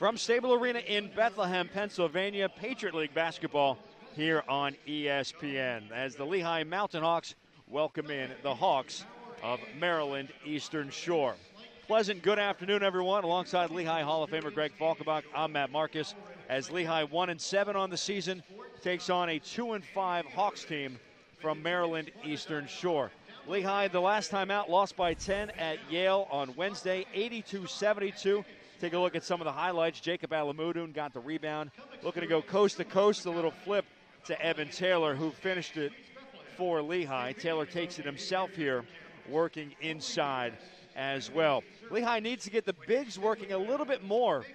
From Stabler Arena in Bethlehem, Pennsylvania, Patriot League basketball here on ESPN as the Lehigh Mountain Hawks welcome in the Hawks of Maryland Eastern Shore. Pleasant good afternoon, everyone. Alongside Lehigh Hall of Famer Greg Falkenbach, I'm Matt Marcus. As Lehigh one and seven on the season takes on a two and five Hawks team from Maryland Eastern Shore. Lehigh, the last time out, lost by 10 at Yale on Wednesday, 82 72. Take a look at some of the highlights. Jacob Alamudun got the rebound. Looking to go coast to coast, a little flip to Evan Taylor, who finished it for Lehigh. Taylor takes it himself here, working inside as well. Lehigh needs to get the bigs working a little bit more.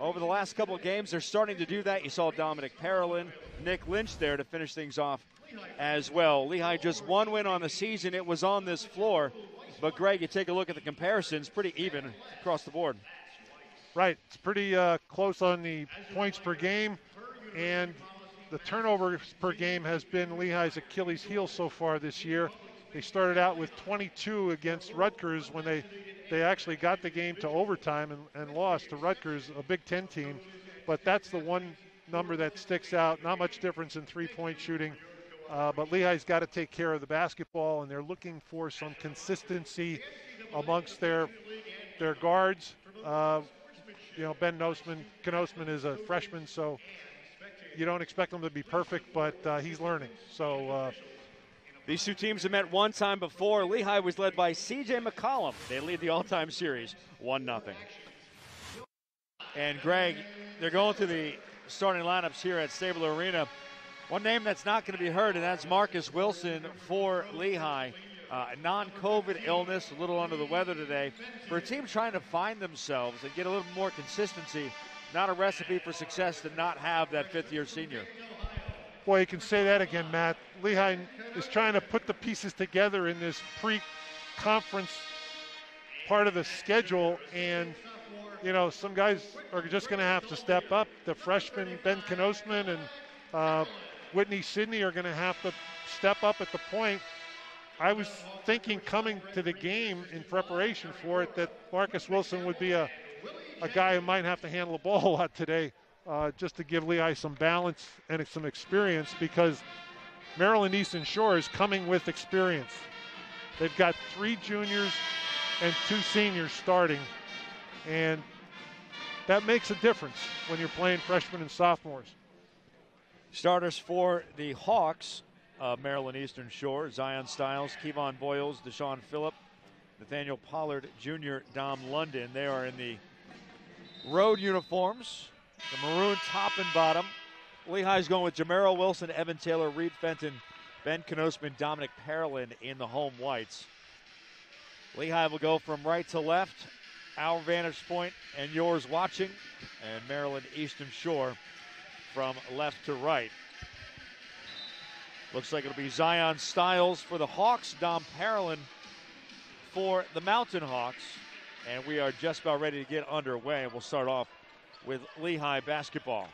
Over the last couple of games, they're starting to do that. You saw Dominic Parolin, Nick Lynch there to finish things off as well. Lehigh just one win on the season. It was on this floor. But, Greg, you take a look at the comparisons, pretty even across the board. Right. It's pretty uh, close on the points per game, and the turnovers per game has been Lehigh's Achilles heel so far this year. They started out with 22 against Rutgers when they, they actually got the game to overtime and, and lost to Rutgers, a Big Ten team. But that's the one number that sticks out. Not much difference in three point shooting. Uh, but Lehigh's got to take care of the basketball, and they're looking for some consistency amongst their their guards. Uh, you know, Ben Knostman, Knostman is a freshman, so you don't expect him to be perfect, but uh, he's learning. So. Uh, these two teams have met one time before. Lehigh was led by C.J. McCollum. They lead the all-time series, one nothing. And Greg, they're going to the starting lineups here at Stabler Arena. One name that's not going to be heard, and that's Marques Wilson for Lehigh. Uh, non COVID illness, a little under the weather today. For a team trying to find themselves and get a little more consistency, not a recipe for success to not have that fifth year senior. Boy, you can say that again, Matt. Lehigh is trying to put the pieces together in this pre conference part of the schedule, and you know, some guys are just going to have to step up. The freshman Ben Knostman and uh, Whitney Sidney are going to have to step up at the point I was thinking coming to the game in preparation for it that Marques Wilson would be a, a guy who might have to handle the ball a lot today uh, just to give Lehigh some balance and some experience because Maryland Eastern Shore is coming with experience. They've got three juniors and two seniors starting, and that makes a difference when you're playing freshmen and sophomores. Starters for the Hawks Maryland Eastern Shore. Zion Stiles, Kevon Voyles, Deshaun Phillip, Nathaniel Pollard Jr., Dom London. They are in the road uniforms, the maroon top and bottom. Lehigh's going with Jeameril Wilson, Evan Taylor, Reed Fenton, Ben Knostman, Dominic Parolin in the home whites. Lehigh will go from right to left, our vantage point and yours watching, and Maryland Eastern Shore from left to right. Looks like it'll be Zion Stiles for the Hawks, Dom Parolin for the Mountain Hawks. And we are just about ready to get underway. We'll start off with Lehigh basketball.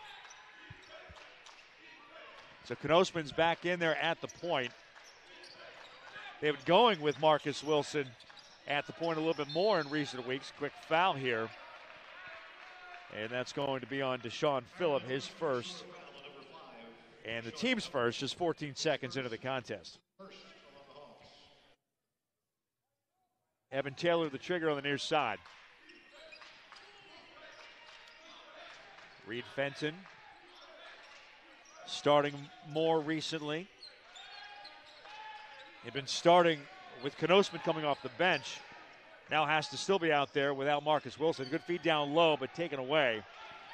So Knostman's back in there at the point. They've been going with Marques Wilson at the point a little bit more in recent weeks. Quick foul here. And that's going to be on Deshaun Phillip, his first. And the team's first, just 14 seconds into the contest. Evan Taylor, the trigger on the near side. Reed Fenton starting more recently. They've been starting with Knostman coming off the bench. Now has to still be out there without Marques Wilson. Good feed down low, but taken away.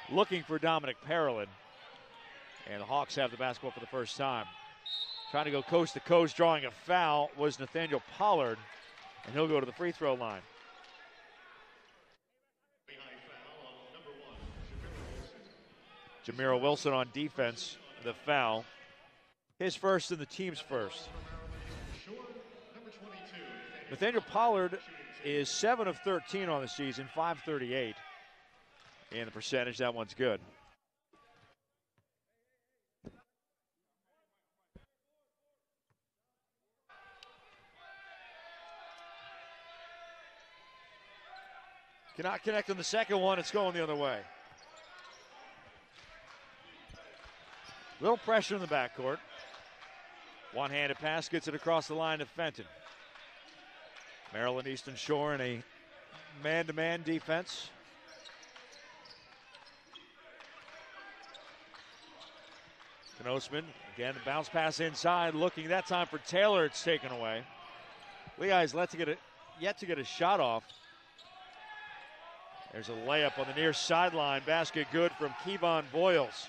Looking for Dominic Parolin. And the Hawks have the basketball for the first time. Trying to go coast to coast, drawing a foul was Nathaniel Pollard, and he'll go to the free throw line. Jeameril Wilson on defense, the foul. His first and the team's first. Nathaniel Pollard is 7 of 13 on the season, 538. And the percentage, that one's good. Cannot connect on the second one. It's going the other way. Little pressure in the backcourt. One handed pass gets it across the line to Fenton. Maryland Eastern Shore in a man to man defense. Knostman again, bounce pass inside, looking that time for Taylor. It's taken away. Lehigh's let to get it, yet to get a shot off. There's a layup on the near sideline. Basket good from Kevon Voyles.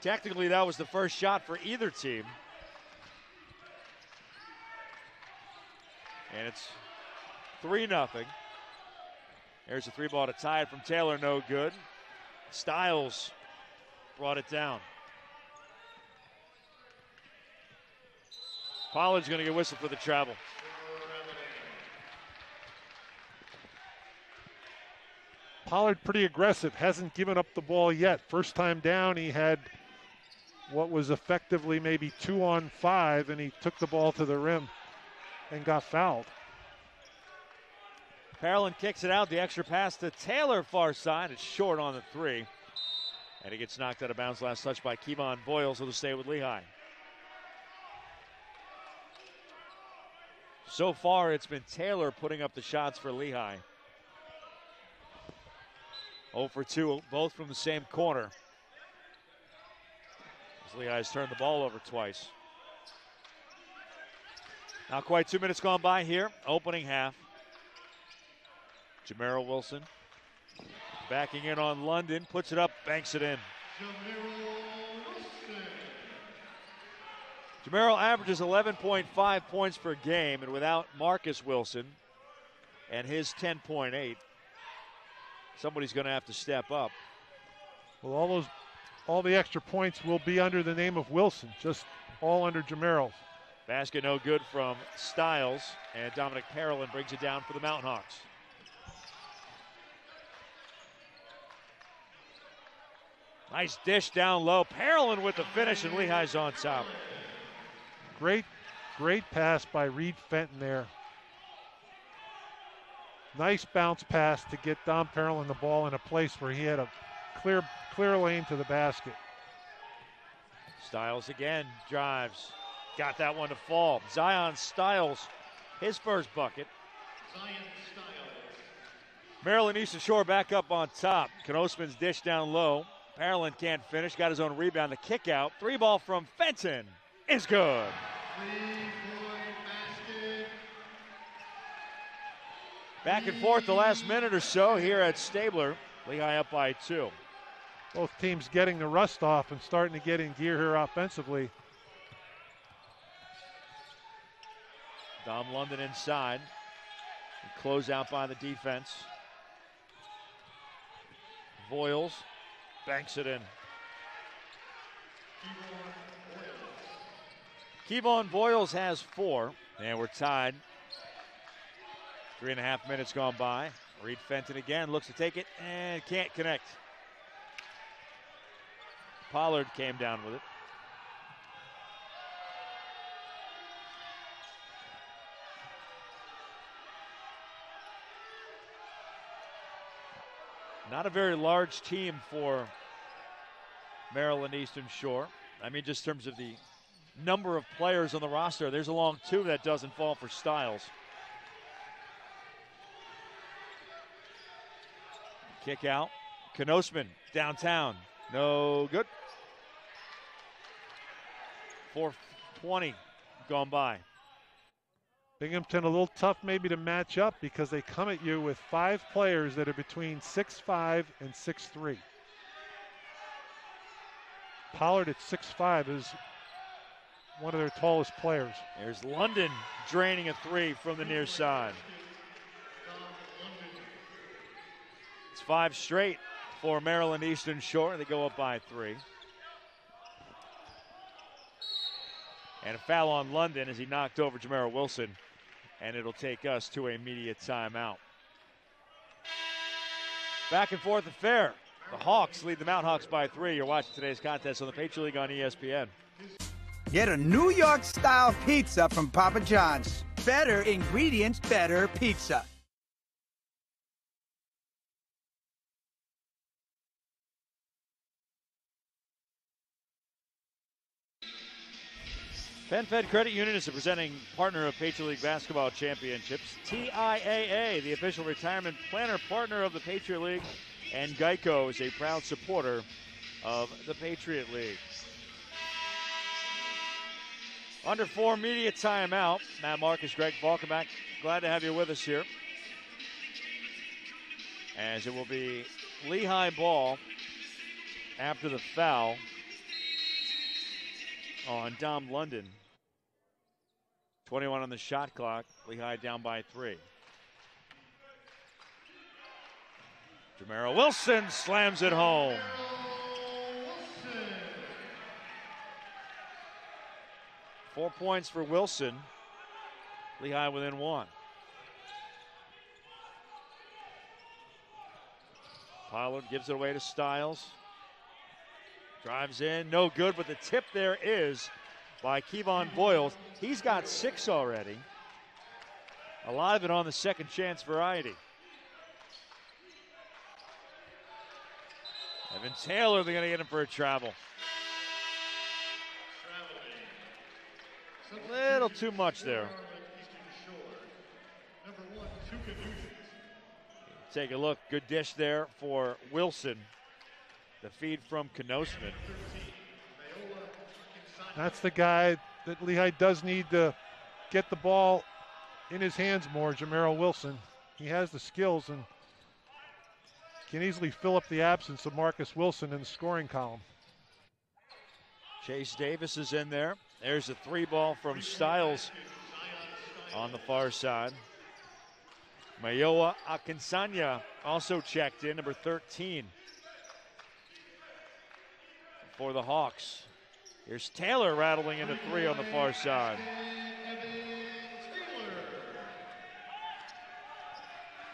Technically, that was the first shot for either team. And it's 3 0. There's a three ball to tie it from Taylor, no good. Styles brought it down. Pollard's going to get whistled for the travel. Pollard pretty aggressive, hasn't given up the ball yet. First time down, he had what was effectively maybe two on five, and he took the ball to the rim and got fouled. Parolin kicks it out. The extra pass to Taylor, far side. It's short on the three. And he gets knocked out of bounds last touch by Kevon Voyles, who'll stay with Lehigh. So far, it's been Taylor putting up the shots for Lehigh. 0 for 2, both from the same corner. As Lehigh's turned the ball over twice. Not quite two minutes gone by here, opening half. Jeameril Wilson backing in on London, puts it up, banks it in. Jeameril averages 11.5 points per game, and without Marques Wilson and his 10.8, somebody's going to have to step up. Well, all those, all the extra points will be under the name of Wilson, just all under Jeameril. Basket no good from Styles, and Dominic Parolin brings it down for the Mountain Hawks. Nice dish down low. Parolin with the finish, and Lehigh's on top. Great, great pass by Reed Fenton there. Nice bounce pass to get Dom Parolin the ball in a place where he had a clear, clear lane to the basket. Styles again drives. Got that one to fall. Zion Styles, his first bucket. Maryland Eastern Shore back up on top. Knostman's dish down low. Parolin can't finish. Got his own rebound. The kick out. Three ball from Fenton is good. Back and forth the last minute or so here at Stabler. Lehigh up by two. Both teams getting the rust off and starting to get in gear here offensively. Dom London inside. Close out by the defense. Voyles banks it in. Kevon Voyles has four, and we're tied. Three and a half minutes gone by. Reed Fenton again looks to take it and can't connect. Pollard came down with it. Not a very large team for Maryland Eastern Shore. I mean, just in terms of the number of players on the roster, there's a long two that doesn't fall for Styles. Kick out. Knostman downtown. No good. 420 gone by. Binghamton a little tough maybe to match up because they come at you with five players that are between six-five and six-three. Pollard at six-five is one of their tallest players. There's London draining a three from the near side. It's five straight for Maryland Eastern Shore. They go up by three. And a foul on London as he knocked over Jeameril Wilson. And it'll take us to a media timeout. Back and forth affair. The Hawks lead the Mount Hawks by three. You're watching today's contest on the Patriot League on ESPN. Get a New York style pizza from Papa John's. Better ingredients, better pizza. PenFed Credit Union is the presenting partner of Patriot League Basketball Championships. TIAA, the official retirement planner partner of the Patriot League, and Geico is a proud supporter of the Patriot League. Under four media timeout. Matt Marcus, Greg Falkenbach, glad to have you with us here. As it will be Lehigh ball after the foul on Dom London. 21 on the shot clock. Lehigh down by three. Jeameril Wilson slams it home. Four points for Wilson. Lehigh within one. Pollard gives it away to Stiles. Drives in, no good, but the tip there is by Kevon Voyles. He's got six already. A lot of it on the second chance variety. Evan Taylor, they're going to get him for a travel. A little too much there. Take a look. Good dish there for Wilson. The feed from Knostman. That's the guy that Lehigh does need to get the ball in his hands more, Jeameril Wilson. He has the skills and can easily fill up the absence of Marques Wilson in the scoring column. Chase Davis is in there. There's a three ball from Stiles on the far side. Mayowa Akinsanya also checked in, number 13 for the Hawks. Here's Taylor rattling into three on the far side.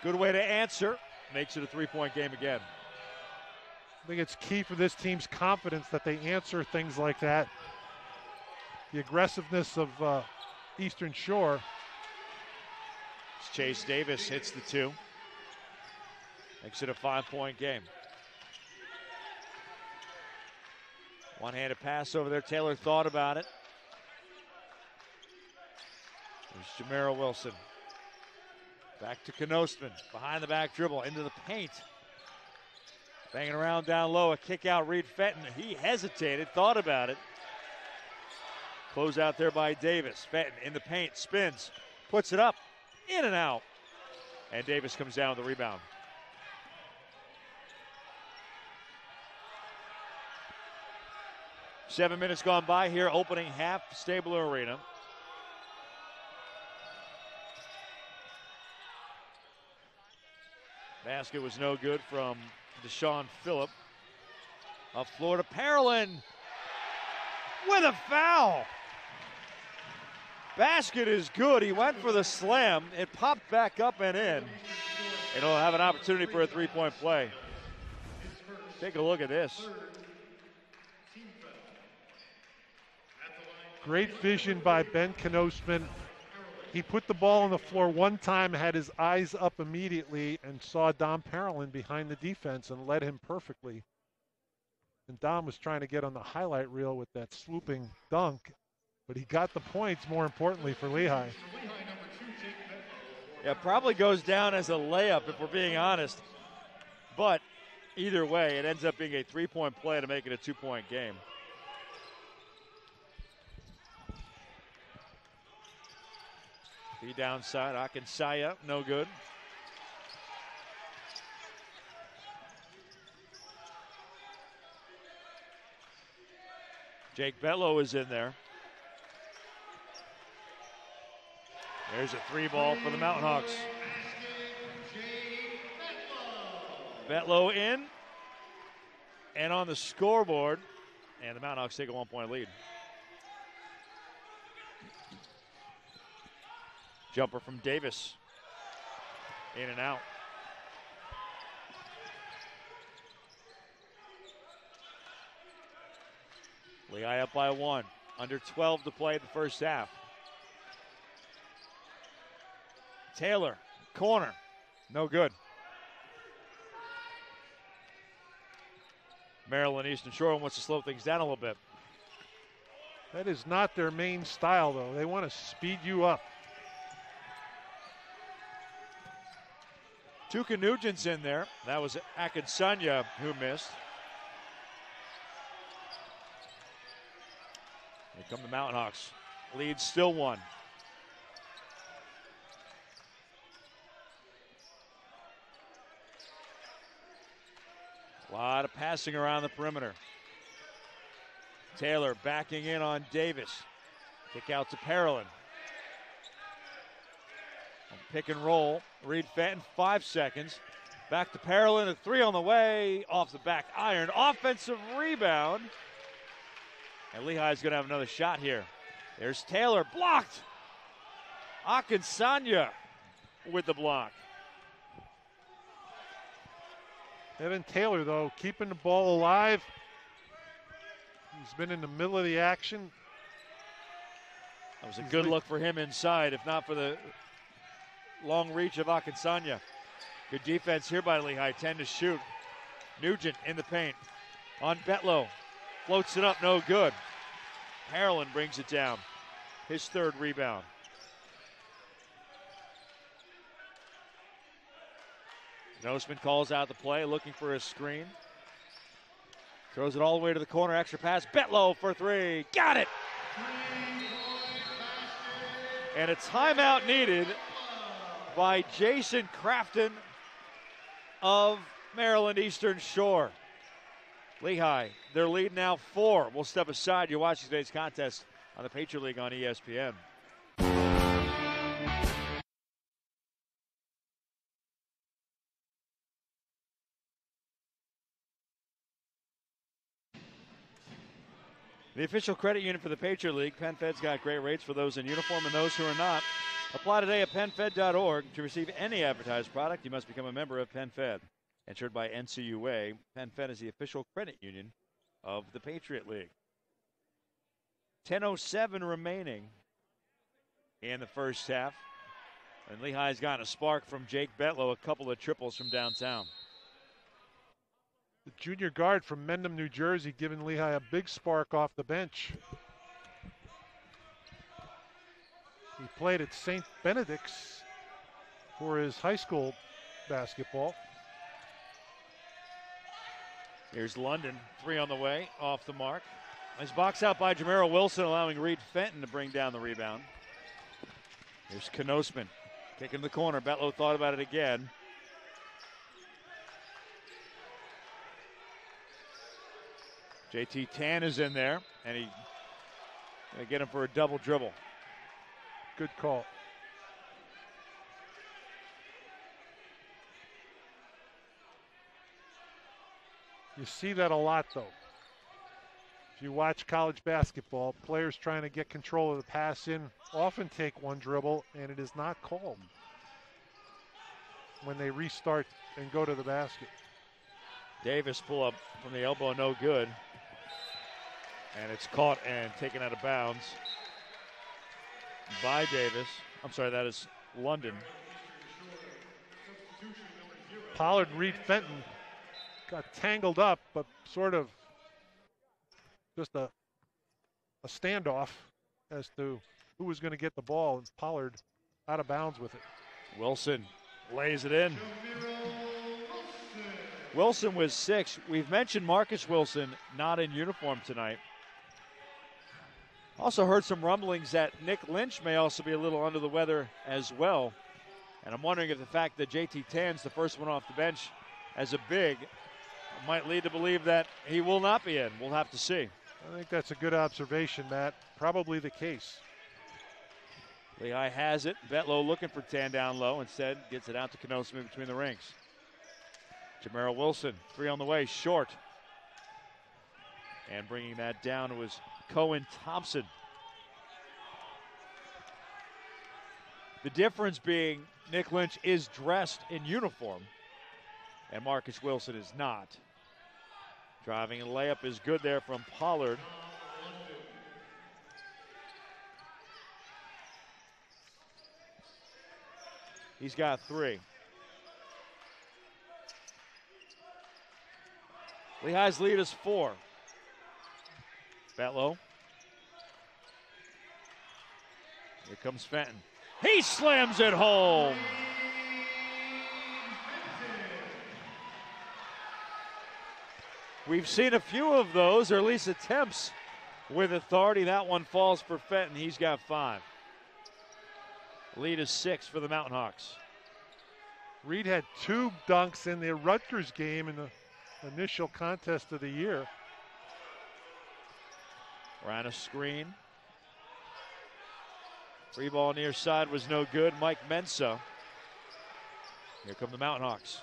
Good way to answer. Makes it a three point game again. I think it's key for this team's confidence that they answer things like that. The aggressiveness of uh, Eastern Shore. Chase Davis hits the two. Makes it a five point game. One handed pass over there. Taylor thought about it. There's Jeameril Wilson. Back to Knostman. Behind the back dribble into the paint. Banging around down low. A kick out. Reed Fenton. He hesitated, thought about it. Close out there by Davis. Fenton in the paint. Spins. Puts it up. In and out. And Davis comes down with the rebound. Seven minutes gone by here, opening half Stabler Arena. Basket was no good from Deshaun Phillip. Up Florida Parolin with a foul. Basket is good. He went for the slam. It popped back up and in. And he'll have an opportunity for a three point play. Take a look at this. Great vision by Ben Knostman. He put the ball on the floor one time, had his eyes up immediately, and saw Dom Parolin behind the defense and led him perfectly. And Dom was trying to get on the highlight reel with that swooping dunk, but he got the points more importantly for Lehigh. Yeah, probably goes down as a layup if we're being honest. But either way, it ends up being a three point play to make it a two point game. The downside, Akinsanya, no good. Jake Betlow is in there. There's a three ball for the Mountain Hawks. Betlow in and on the scoreboard, and the Mountain Hawks take a one point lead. Jumper from Davis. In and out. Lehigh up by one. Under 12 to play the first half. Taylor, corner. No good. Maryland Eastern Shore wants to slow things down a little bit. That is not their main style, though. They want to speed you up. Tuka Nugent's in there. That was Akinsanya who missed. Here come the Mountain Hawks. Lead still one. A lot of passing around the perimeter. Taylor backing in on Davis. Kick out to Parolin. Pick and roll. Reed Fenton, five seconds. Back to Parolin, a three on the way. Off the back iron. Offensive rebound. And Lehigh's going to have another shot here. There's Taylor, blocked. Akinsanya with the block. Evan Taylor, though, keeping the ball alive. He's been in the middle of the action. That was a good look for him inside, if not for the long reach of Akinsanya. Good defense here by Lehigh. 10 to shoot. Nugent in the paint. On Betlow. Floats it up, no good. Parolin brings it down. His third rebound. Knostman calls out the play, looking for a screen. Throws it all the way to the corner. Extra pass. Betlow for three. Got it. And a timeout needed by Jason Crafton of Maryland Eastern Shore. Lehigh, their lead now four. We'll step aside. You're watching today's contest on the Patriot League on ESPN. The official credit union for the Patriot League, PenFed's got great rates for those in uniform and those who are not. Apply today at PenFed.org. To receive any advertised product, you must become a member of PenFed. Insured by NCUA, PenFed is the official credit union of the Patriot League. 10.07 remaining in the first half. And Lehigh's gotten a spark from Jake Betlow, a couple of triples from downtown. The junior guard from Mendham, New Jersey, giving Lehigh a big spark off the bench. He played at St. Benedict's for his high school basketball. Here's London, three on the way, off the mark. Nice box out by Jeameril Wilson, allowing Reed Fenton to bring down the rebound. Here's Knostman, kicking the corner. Betlow thought about it again. JT Tan is in there, and he gonna get him for a double dribble. Good call. You see that a lot, though. If you watch college basketball, players trying to get control of the pass in often take one dribble, and it is not called when they restart and go to the basket. Davis pull up from the elbow, no good. And it's caught and taken out of bounds by Davis. I'm sorry, that is London. Pollard and Reed Fenton got tangled up, but sort of just a, a standoff as to who was going to get the ball, and Pollard out of bounds with it. Wilson lays it in. Wilson was six. We've mentioned Marques Wilson not in uniform tonight. Also heard some rumblings that Nick Lynch may also be a little under the weather as well. And I'm wondering if the fact that JT Tan's the first one off the bench as a big might lead to believe that he will not be in. We'll have to see. I think that's a good observation, Matt. Probably the case. Lehigh has it. Betlow looking for Tan down low. Instead, gets it out to Knostman between the rings. Jeameril Wilson, three on the way, short. And bringing that down was Cohen Thompson. The difference being Nick Lynch is dressed in uniform and Marques Wilson is not. Driving and layup is good there from Pollard. He's got three. Lehigh's lead is four. Betlow Here comes Fenton. He slams it home. We've seen a few of those, or at least attempts with authority. That one falls for Fenton. He's got five. Lead is six for the Mountain Hawks. Reed had two dunks in the Rutgers game in the initial contest of the year. Ran a screen. Free ball near side was no good. Mike Mensa. Here come the Mountain Hawks.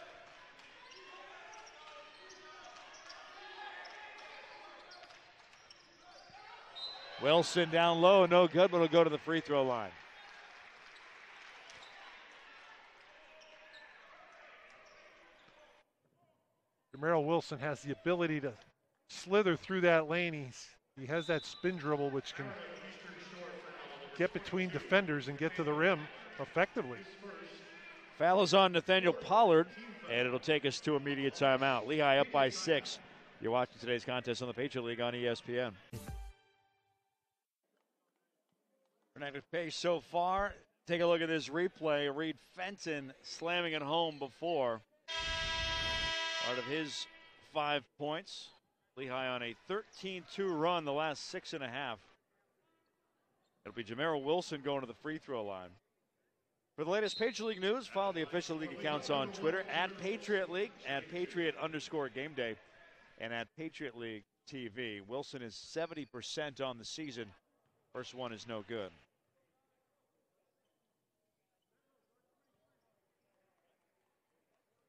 Wilson down low, no good, but will go to the free throw line. Merrill Wilson has the ability to slither through that lane. He's, he has that spin dribble, which can get between defenders and get to the rim effectively. Foul is on Nathaniel Pollard, and it'll take us to immediate timeout. Lehigh up by six. You're watching today's contest on the Patriot League on ESPN. Connected pace so far. Take a look at this replay. Reed Fenton slamming it home before. Part of his five points. Lehigh on a 13 2 run the last six and a half. It'll be Jeameril Wilson going to the free throw line. For the latest Patriot League news, follow the official league accounts on Twitter at Patriot League, at Patriot underscore game day, and at Patriot League TV. Wilson is 70% on the season. First one is no good.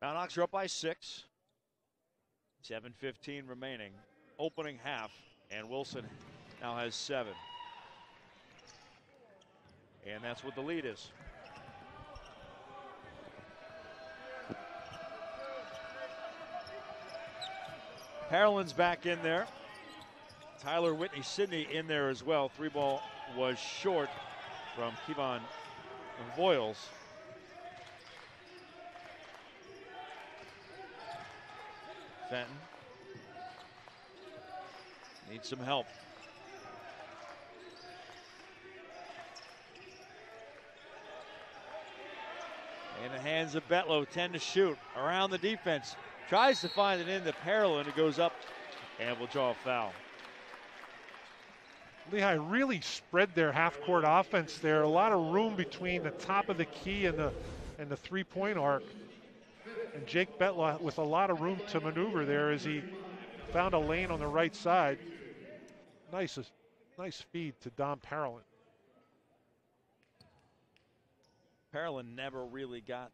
Mount Hawks are up by six. 7.15 remaining. Opening half, and Wilson now has seven. And that's what the lead is. Parolins back in there. Tyler Whitney Sidney in there as well. Three ball was short from Kevon Voyles. Fenton needs some help. In the hands of Betlow, 10 to shoot. Around the defense. Tries to find it in the parallel and it goes up and will draw a foul. Lehigh really spread their half-court offense there. A lot of room between the top of the key and the and the three-point arc. And Jake Betlow with a lot of room to maneuver there as he found a lane on the right side. Nice, uh, nice feed to Dom Parolin. Parolin never really got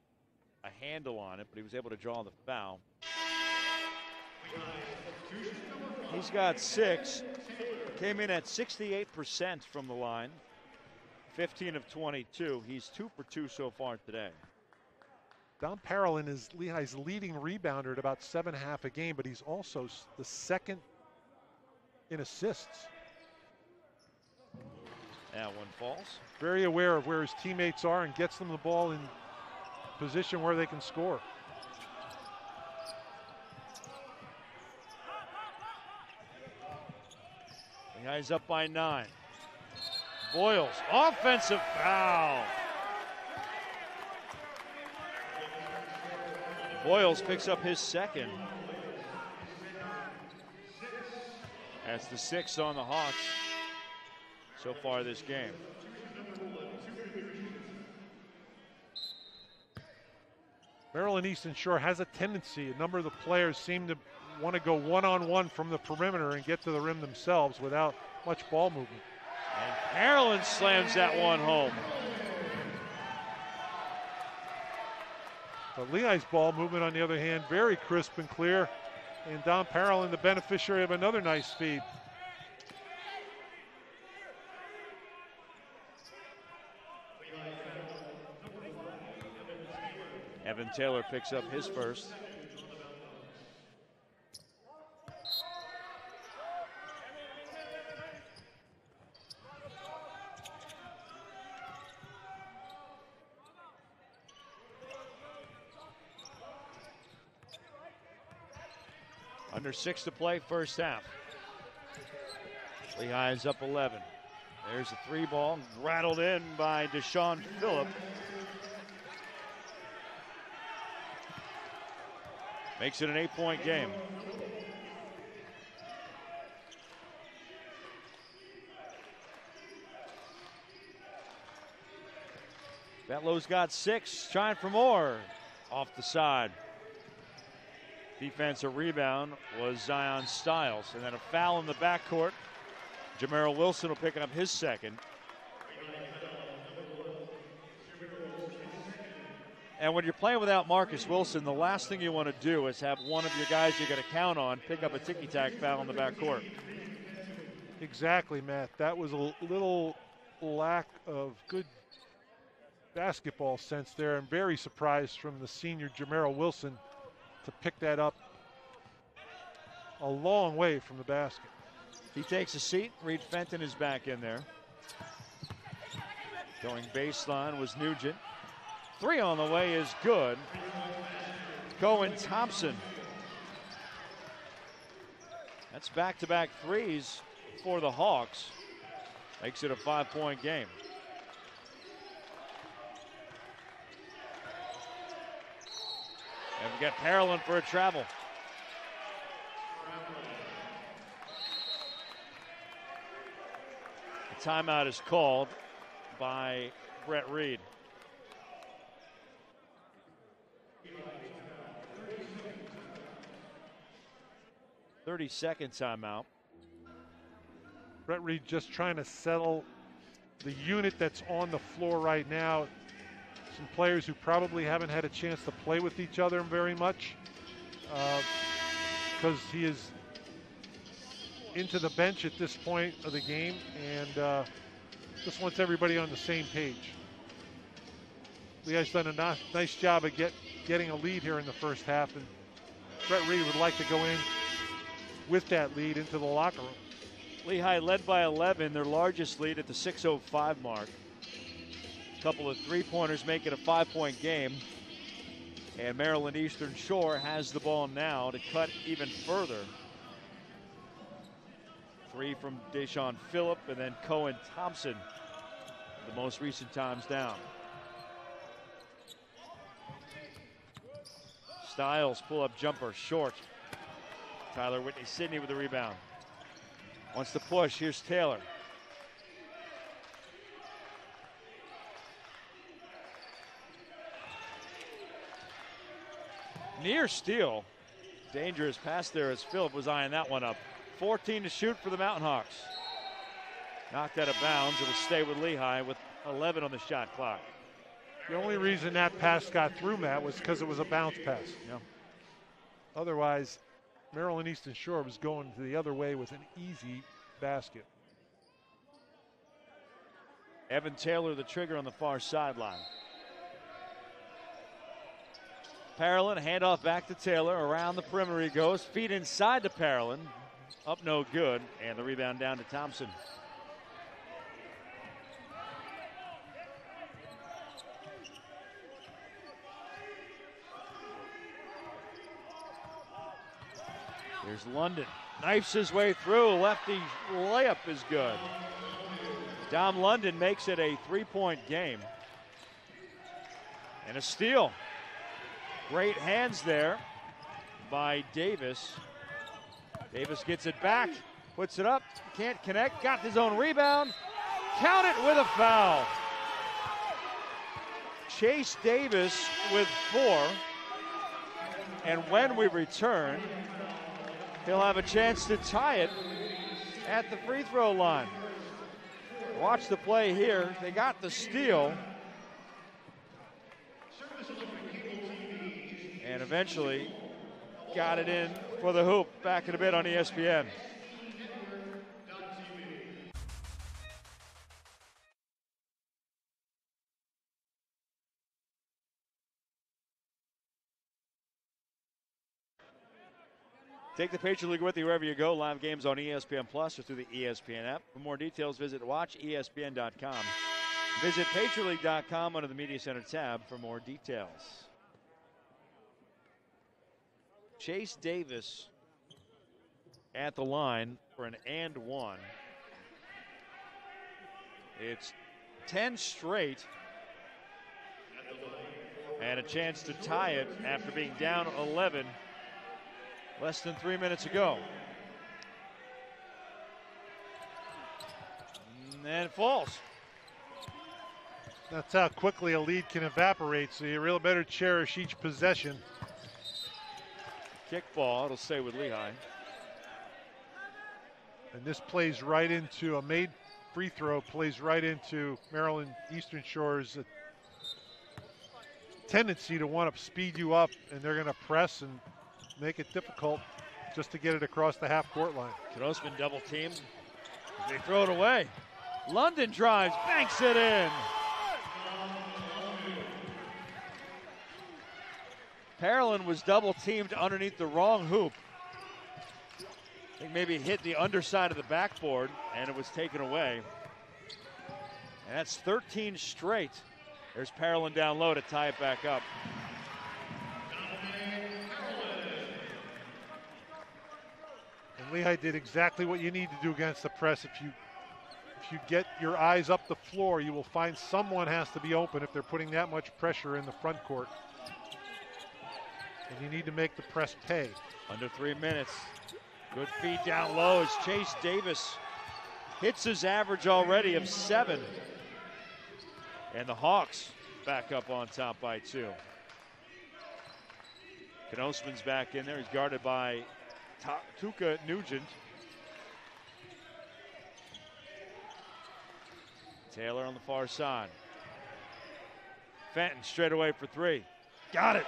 a handle on it, but he was able to draw the foul. He's got six. Came in at 68% from the line. 15 of 22. He's two for two so far today. Dom Parolin is Lehigh's leading rebounder at about seven and a half a game, but he's also the second in assists. That one falls. Very aware of where his teammates are and gets them the ball in position where they can score. Lehigh's up by nine. Voyles, offensive foul. Voyles picks up his second. That's the sixth on the Hawks so far this game. Maryland Eastern Shore has a tendency, a number of the players seem to want to go one on one from the perimeter and get to the rim themselves without much ball movement. And Maryland slams that one home. But ball movement, on the other hand, very crisp and clear. And Dom Parolin, the beneficiary of another nice feed. Evan Taylor picks up his first. Under six to play, first half. Lehigh is up 11. There's a three ball rattled in by Deshaun Phillip. Makes it an eight point game. Betlow's got six, trying for more. Off the side. Defensive rebound was Zion Stiles. And then a foul in the backcourt. Jeameril Wilson will pick up his second. And when you're playing without Marques Wilson, the last thing you want to do is have one of your guys you're going to count on pick up a ticky tack foul in the backcourt. Exactly, Matt. That was a little lack of good basketball sense there. I'm very surprised from the senior Jeameril Wilson to pick that up a long way from the basket. He takes a seat. Reed Fenton is back in there. Going baseline was Nugent. Three on the way is good. Cohen Thompson. That's back to back threes for the Hawks. Makes it a five point game. We got Parolin for a travel. The timeout is called by Brett Reed. Thirty second timeout. Brett Reed just trying to settle the unit that's on the floor right now some players who probably haven't had a chance to play with each other very much because uh, he is into the bench at this point of the game and uh, just wants everybody on the same page. Lehigh's done a nice job of get, getting a lead here in the first half, and Brett Reed would like to go in with that lead into the locker room. Lehigh led by 11, their largest lead at the 6:05 mark. Couple of three pointers make it a five point game. And Maryland Eastern Shore has the ball now to cut even further. Three from Deshaun Phillip and then Cohen Thompson, the most recent times down. Styles pull up jumper short. Tyler Whitney Sidney with the rebound. Wants to push. Here's Taylor. Near steal. Dangerous pass there as Phillip was eyeing that one up. 14 to shoot for the Mountain Hawks. Knocked out of bounds. It'll stay with Lehigh with 11 on the shot clock. The only reason that pass got through, Matt, was because it was a bounce pass. Yeah. Otherwise, Maryland Eastern Shore was going the other way with an easy basket. Evan Taylor, the trigger on the far sideline. Parolin, handoff back to Taylor. Around the perimeter he goes. Feet inside to Parolin. Up no good. And the rebound down to Thompson. Here's London. Knifes his way through. Lefty layup is good. Dom London makes it a three point game. And a steal. Great hands there by Davis. Davis gets it back, puts it up, can't connect, got his own rebound. Count it with a foul. Chase Davis with four. And when we return, he'll have a chance to tie it at the free throw line. Watch the play here. They got the steal. And eventually got it in for the hoop. Back in a bit on ESPN. Take the Patriot League with you wherever you go. Live games on ESPN Plus or through the ESPN app. For more details, visit watchespn.com. Visit patriotleague.com under the Media Center tab for more details. Chase Davis at the line for an and one. It's 10 straight. And a chance to tie it after being down 11 less than three minutes ago. And falls. That's how quickly a lead can evaporate, so you really better cherish each possession. Kick ball, it'll stay with Lehigh. And this plays right into a made free throw, plays right into Maryland Eastern Shore's tendency to want to speed you up, and they're going to press and make it difficult just to get it across the half court line. Knostman double teamed. They throw it away. London drives, banks it in. Parolin was double teamed underneath the wrong hoop. I think maybe hit the underside of the backboard and it was taken away. And that's 13 straight. There's Parolin down low to tie it back up. And Lehigh did exactly what you need to do against the press. If you if you get your eyes up the floor, you will find someone has to be open if they're putting that much pressure in the front court. And you need to make the press pay. Under three minutes. Good feed down low as Chase Davis hits his average already of seven. And the Hawks back up on top by two. Knostman's back in there. He's guarded by Tuka Nugent. Taylor on the far side. Fenton straight away for three. Got it.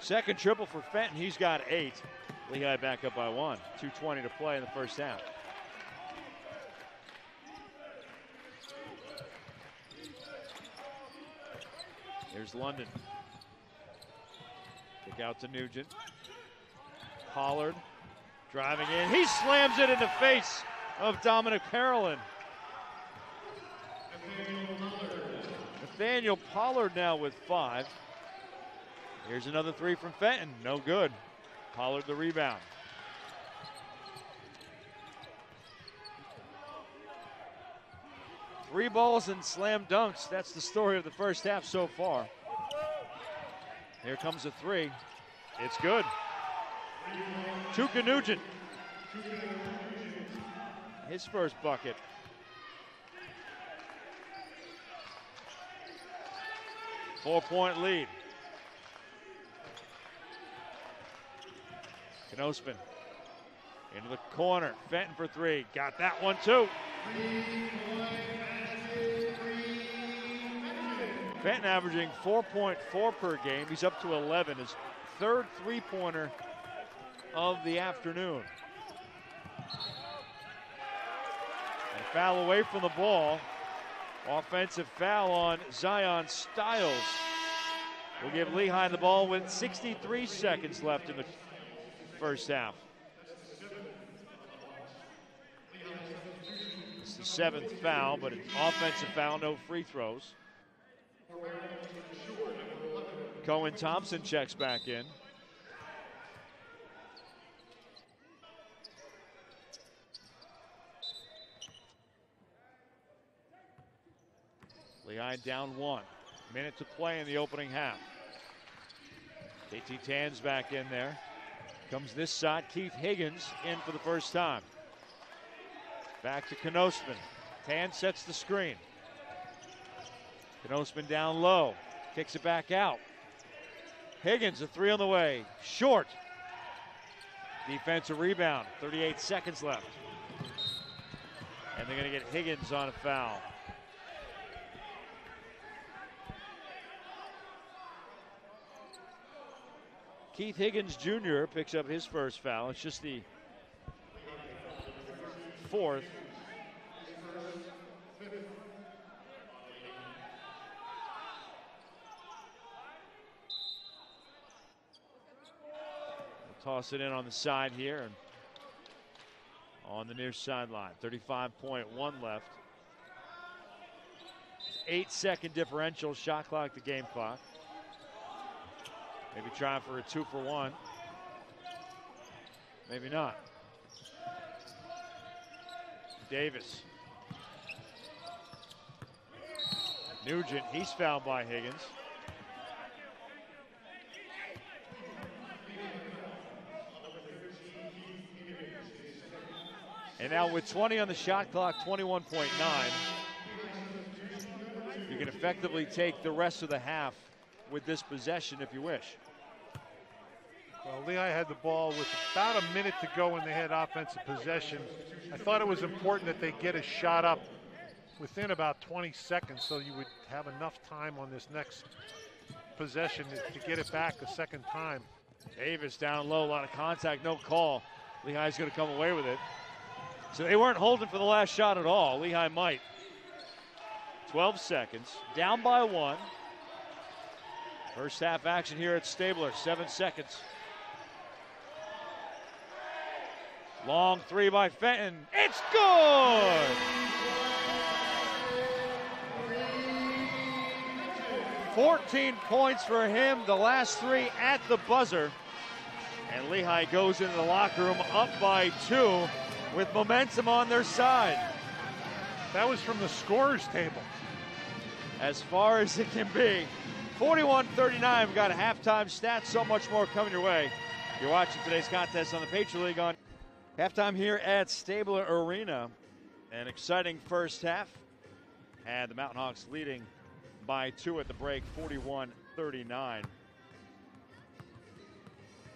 Second triple for Fenton. He's got eight. Lehigh back up by one. 2.20 to play in the first half. Here's London. Kick out to Nugent. Pollard driving in. He slams it in the face of Dominic Parolin. Nathaniel Pollard now with five. Here's another three from Fenton. No good. Pollard the rebound. Three balls and slam dunks. That's the story of the first half so far. Here comes a three. It's good. Tuka Nugent. His first bucket. Four point lead. Knostman into the corner. Fenton for three. Got that one too. Fenton averaging 4.4 per game. He's up to 11. His third three pointer of the afternoon. And foul away from the ball. Offensive foul on Zion Styles. We'll give Lehigh the ball with 63 seconds left in the first half. It's the seventh foul, but an offensive foul, no free throws. Cohen Thompson checks back in. Lehigh down one. Minute to play in the opening half. JT Tan's back in there. Comes this side. Keith Higgins in for the first time. Back to Knostman. Tan sets the screen. Knostman down low. Kicks it back out. Higgins, a three on the way. Short. Defensive rebound. 38 seconds left. And they're going to get Higgins on a foul. Keith Higgins Jr. picks up his first foul. It's just the fourth. Toss it in on the side here and on the near sideline. 35.1 left. Eight second differential, shot clock, the game clock. Maybe try for a two for one. Maybe not. Davis. Nugent, he's fouled by Higgins. And now with 20 on the shot clock, 21.9, you can effectively take the rest of the half with this possession if you wish. Well, Lehigh had the ball with about a minute to go when they had offensive possession. I thought it was important that they get a shot up within about 20 seconds so you would have enough time on this next possession to, to get it back a second time. Davis down low, a lot of contact, no call. Lehigh's going to come away with it. So they weren't holding for the last shot at all. Lehigh might. 12 seconds, down by one. First half action here at Stabler, seven seconds. Long three by Fenton. It's good! Fourteen points for him, the last three at the buzzer. And Lehigh goes into the locker room up by two with momentum on their side. That was from the scorer's table. As far as it can be. 41 39. We've got a halftime stats, so much more coming your way. You're watching today's contest on the Patriot League on halftime here at Stabler Arena. An exciting first half. And the Mountain Hawks leading by two at the break, 41 39.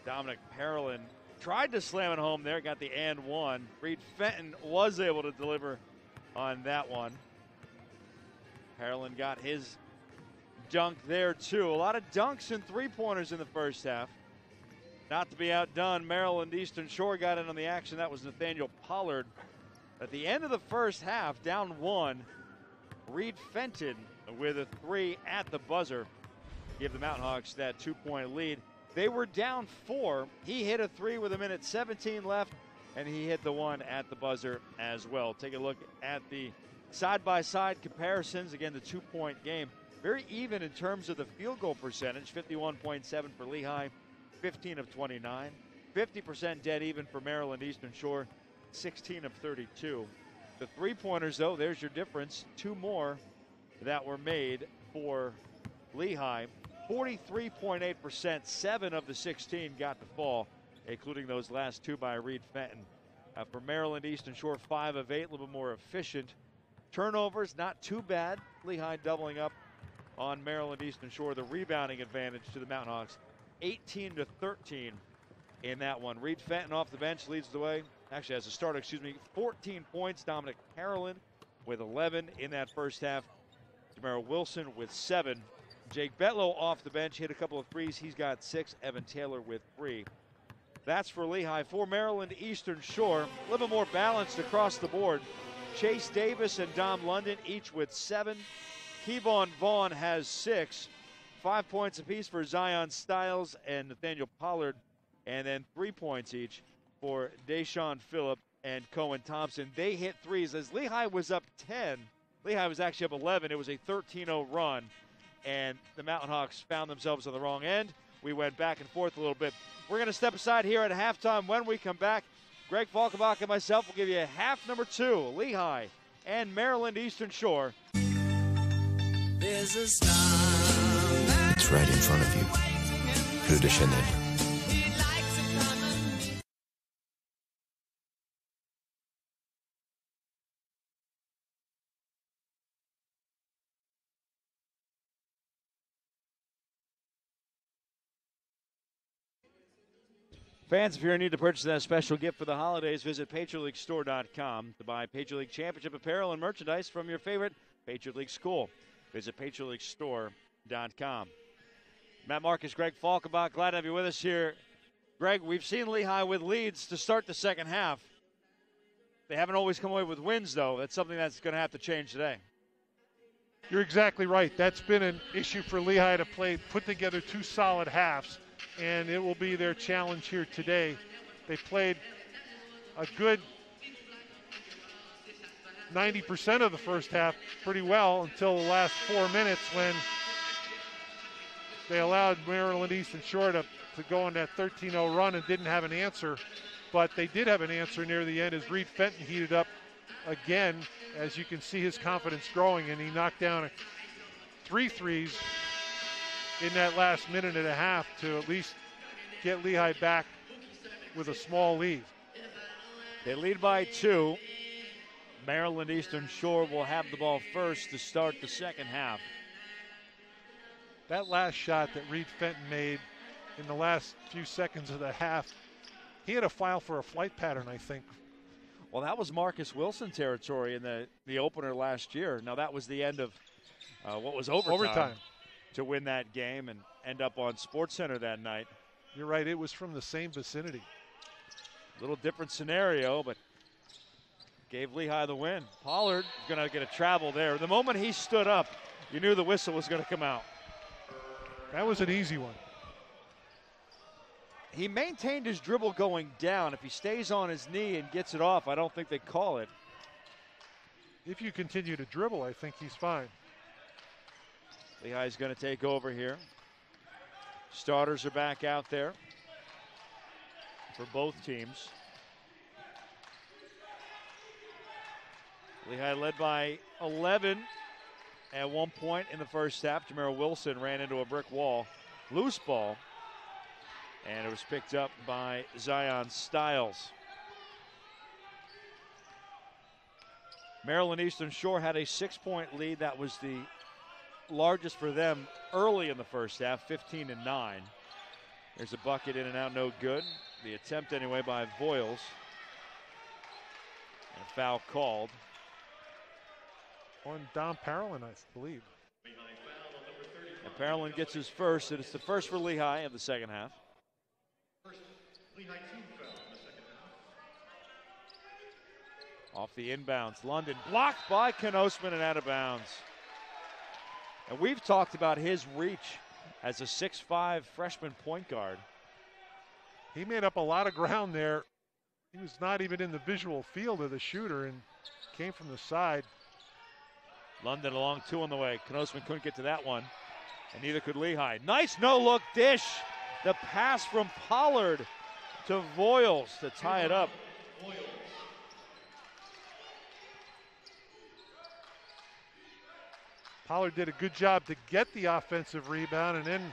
Dominic Parolin tried to slam it home there, got the and one. Reed Fenton was able to deliver on that one. Parolin got his dunk there too. A lot of dunks and three pointers in the first half. Not to be outdone, Maryland Eastern Shore got in on the action. That was Nathaniel Pollard. At the end of the first half, down one, Reed Fenton with a three at the buzzer. Give the Mountain Hawks that two point lead. They were down four. He hit a three with a minute 17 left, and he hit the one at the buzzer as well. Take a look at the side by side comparisons. Again, the two point game. Very even in terms of the field goal percentage 51.7 for Lehigh, 15 of 29. 50% dead even for Maryland Eastern Shore, 16 of 32. The three pointers, though, there's your difference. Two more that were made for Lehigh. 43.8%, seven of the 16 got the fall, including those last two by Reed Fenton. Uh, for Maryland Eastern Shore, five of eight, a little bit more efficient. Turnovers, not too bad. Lehigh doubling up on Maryland Eastern Shore. The rebounding advantage to the Mountain Hawks, 18 to 13 in that one. Reed Fenton off the bench leads the way. Actually, as a starter, excuse me, 14 points. Dominic Parolin with 11 in that first half. Jeameril Wilson with seven. Jake Betlow off the bench hit a couple of threes. He's got six. Evan Taylor with three. That's for Lehigh. For Maryland Eastern Shore, a little bit more balanced across the board. Chase Davis and Dom London each with seven. Kevon Vaughn has six. Five points apiece for Zion Styles and Nathaniel Pollard. And then three points each for Deshaun Phillip and Cohen Thompson. They hit threes as Lehigh was up 10. Lehigh was actually up 11. It was a 13 0 run. And the Mountain Hawks found themselves on the wrong end. We went back and forth a little bit. We're going to step aside here at halftime. When we come back, Greg Falkenbach and myself will give you half number two Lehigh and Maryland Eastern Shore. Right in front of you. Rue de Chanel. Fans, if you're in need to purchase that special gift for the holidays, visit PatriotLeagueStore.com to buy Patriot League Championship apparel and merchandise from your favorite Patriot League school. Visit PatriotLeagueStore.com. Matt Marcus, Greg Falkenbach, glad to have you with us here. Greg, we've seen Lehigh with leads to start the second half. They haven't always come away with wins, though. That's something that's going to have to change today. You're exactly right. That's been an issue for Lehigh to play, put together two solid halves and it will be their challenge here today. They played a good 90% of the first half pretty well until the last four minutes when they allowed Maryland Eastern Shore to, to go on that 13 0 run and didn't have an answer. But they did have an answer near the end as Reed Fenton heated up again, as you can see his confidence growing, and he knocked down three threes in that last minute and a half to at least get Lehigh back with a small lead. They lead by two. Maryland Eastern Shore will have the ball first to start the second half. That last shot that Reed Fenton made in the last few seconds of the half, he had a file for a flight pattern, I think. Well, that was Marques Wilson territory in the, the opener last year. Now, that was the end of uh, what was overtime, Overtime. to win that game and end up on SportsCenter that night. You're right, it was from the same vicinity. A Little different scenario, but gave Lehigh the win. Pollard going to get a travel there. The moment he stood up, you knew the whistle was going to come out. That was an easy one. He maintained his dribble going down. If he stays on his knee and gets it off, I don't think they call it. If you continue to dribble, I think he's fine. Lehigh's going to take over here. Starters are back out there for both teams. Lehigh led by 11 at one point in the first half. Jeameril Wilson ran into a brick wall. Loose ball. And it was picked up by Zion Styles. Maryland Eastern Shore had a six point lead. That was the largest for them early in the first half, 15 and 9. There's a bucket in and out, no good. The attempt, anyway, by Voyles. And foul called. On Dom Parolin, I believe. And Parolin gets his first, and it's the first for Lehigh in the second half. Off the inbounds, London blocked by Knostman and out of bounds. And we've talked about his reach as a 6'5 freshman point guard. He made up a lot of ground there. He was not even in the visual field of the shooter and came from the side. London along two on the way. Knostman couldn't get to that one, and neither could Lehigh. Nice no look dish. The pass from Pollard to Voyles to tie it up. Pollard did a good job to get the offensive rebound and then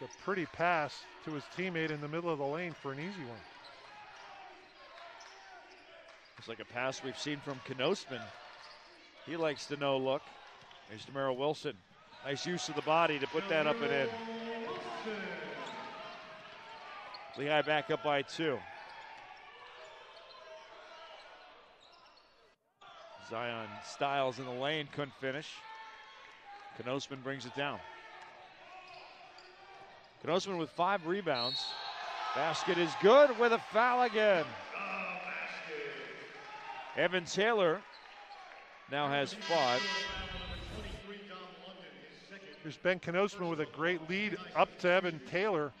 the pretty pass to his teammate in the middle of the lane for an easy one. It's like a pass we've seen from Knostman. He likes to no look. There's Jeameril Wilson. Nice use of the body to put that up and in. Lehigh back up by two. Zion Styles in the lane, couldn't finish. Knostman brings it down. Knostman with five rebounds. Basket is good with a foul again. Evan Taylor now has five. Here's Ben Knostman with a great lead up to Evan Taylor.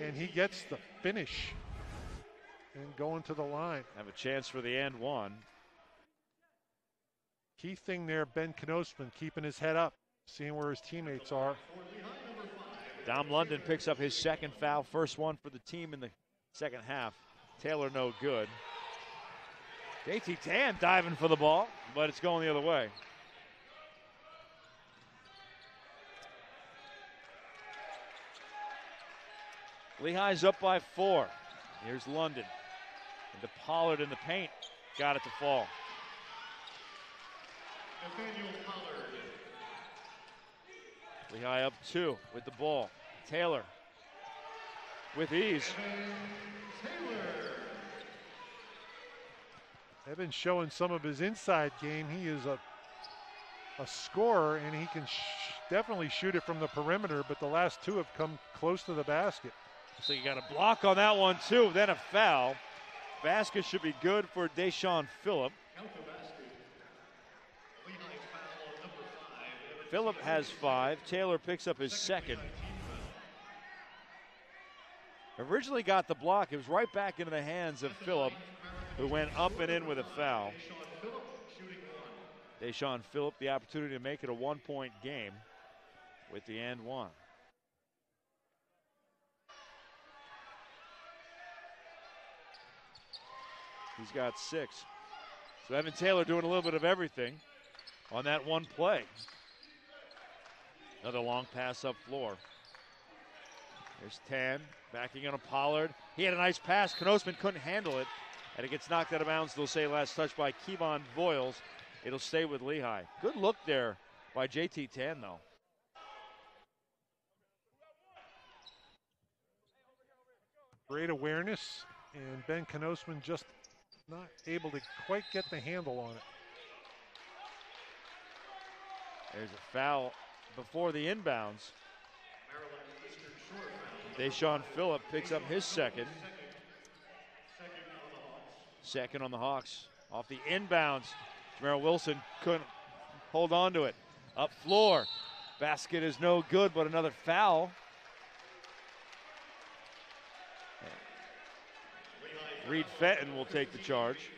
And he gets the finish and going to the line. Have a chance for the end one. Key thing there, Ben Knostman keeping his head up, seeing where his teammates are. Dom London picks up his second foul, first one for the team in the second half. Taylor no good. JT Tan diving for the ball, but it's going the other way. Lehigh's up by four. Here's London. Into Pollard in the paint. Got it to fall. Lehigh up two with the ball. Taylor with ease. Evan's showing some of his inside game. He is a a scorer and he can sh- definitely shoot it from the perimeter, but the last two have come close to the basket. So you got a block on that one too. Then a foul. Basket should be good for Deshaun Phillip. Phillip has five. Taylor picks up his second. Originally got the block. It was right back into the hands of Phillip, who went up and in with a foul. Deshaun Phillip the opportunity to make it a one point game with the and one. He's got six. So Evan Taylor doing a little bit of everything on that one play. Another long pass up floor. There's Tan backing on a Pollard. He had a nice pass. Knostman couldn't handle it, and it gets knocked out of bounds. They'll say last touch by Kevon Voyles. It'll stay with Lehigh. Good look there by JT Tan, though. Great awareness, and Ben Knostman just not able to quite get the handle on it. There's a foul before the inbounds. Deshaun Phillip picks up his second. Second on the Hawks. Off the inbounds. Jeameril Wilson couldn't hold on to it. Up floor. Basket is no good, but another foul. Reed Fenton will take the charge.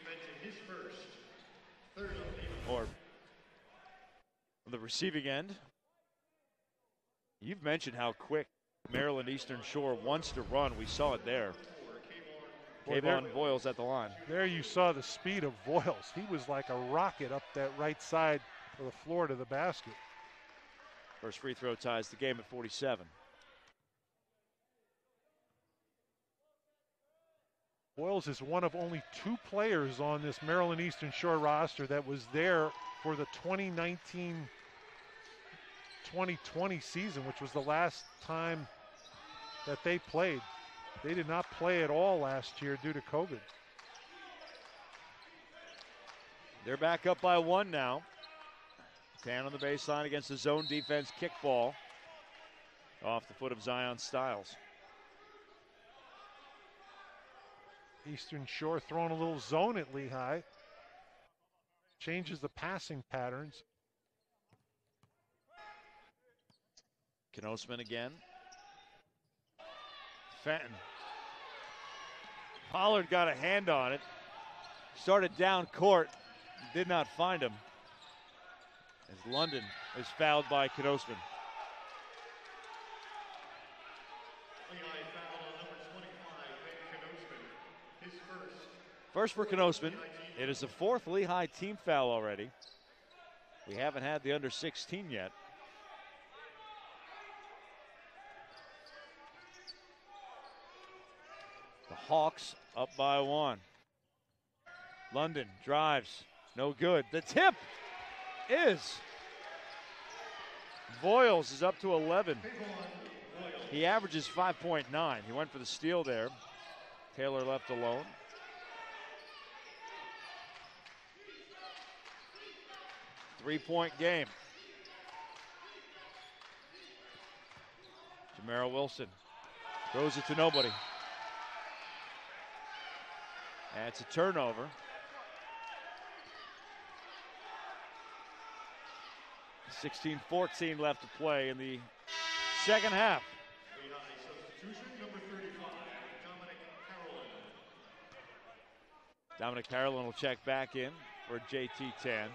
Or on the receiving end. You've mentioned how quick Maryland Eastern Shore wants to run. We saw it there. Boy, Kevon there- Voyles at the line. There you saw the speed of Voyles. He was like a rocket up that right side of the floor to the basket. First free throw ties the game at 47. Voyles is one of only two players on this Maryland Eastern Shore roster that was there for the 2019 2020 season, which was the last time that they played. They did not play at all last year due to COVID. They're back up by one now. Tan on the baseline against the zone defense kickball. Off the foot of Zion Styles. Eastern Shore throwing a little zone at Lehigh. Changes the passing patterns. Knostman again. Fenton. Pollard got a hand on it. Started down court. Did not find him. As London is fouled by Knostman. First for Knostman. It is the fourth Lehigh team foul already. We haven't had the under 16 yet. Hawks up by one. London drives. No good. The tip is. Voyles is up to 11. He averages 5.9. He went for the steal there. Taylor left alone. Three point game. Jeameril Wilson throws it to nobody. That's a turnover. 16-14 left to play in the second half. Dominic Parolin will check back in for JT Tan.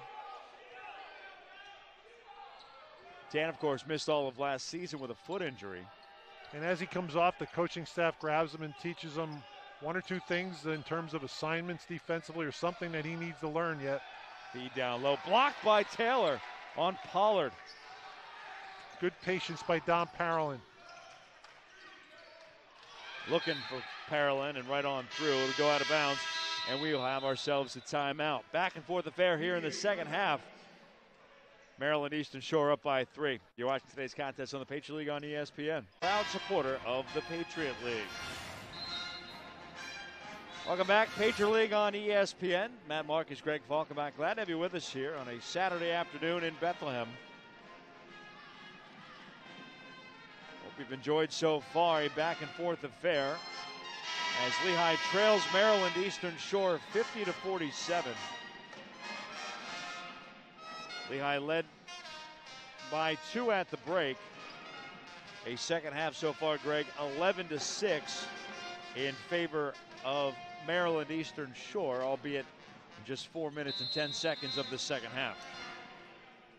Tan, of course, missed all of last season with a foot injury. And as he comes off, the coaching staff grabs him and teaches him one or two things in terms of assignments defensively or something that he needs to learn yet. Feed down low, blocked by Taylor on Pollard. Good patience by Dom Parolin. Looking for Parolin and right on through. It'll go out of bounds, and we'll have ourselves a timeout. Back and forth affair here in the second half. Maryland Eastern Shore up by three. You're watching today's contest on the Patriot League on ESPN. Proud supporter of the Patriot League. Welcome back, Patriot League on ESPN. Matt Marcus, Greg Falkenbach. Glad to have you with us here on a Saturday afternoon in Bethlehem. Hope you've enjoyed so far a back and forth affair as Lehigh trails Maryland Eastern Shore 50 to 47. Lehigh led by two at the break. A second half so far, Greg, 11 to 6 in favor of Maryland Eastern Shore, albeit in just four minutes and 10 seconds of the second half.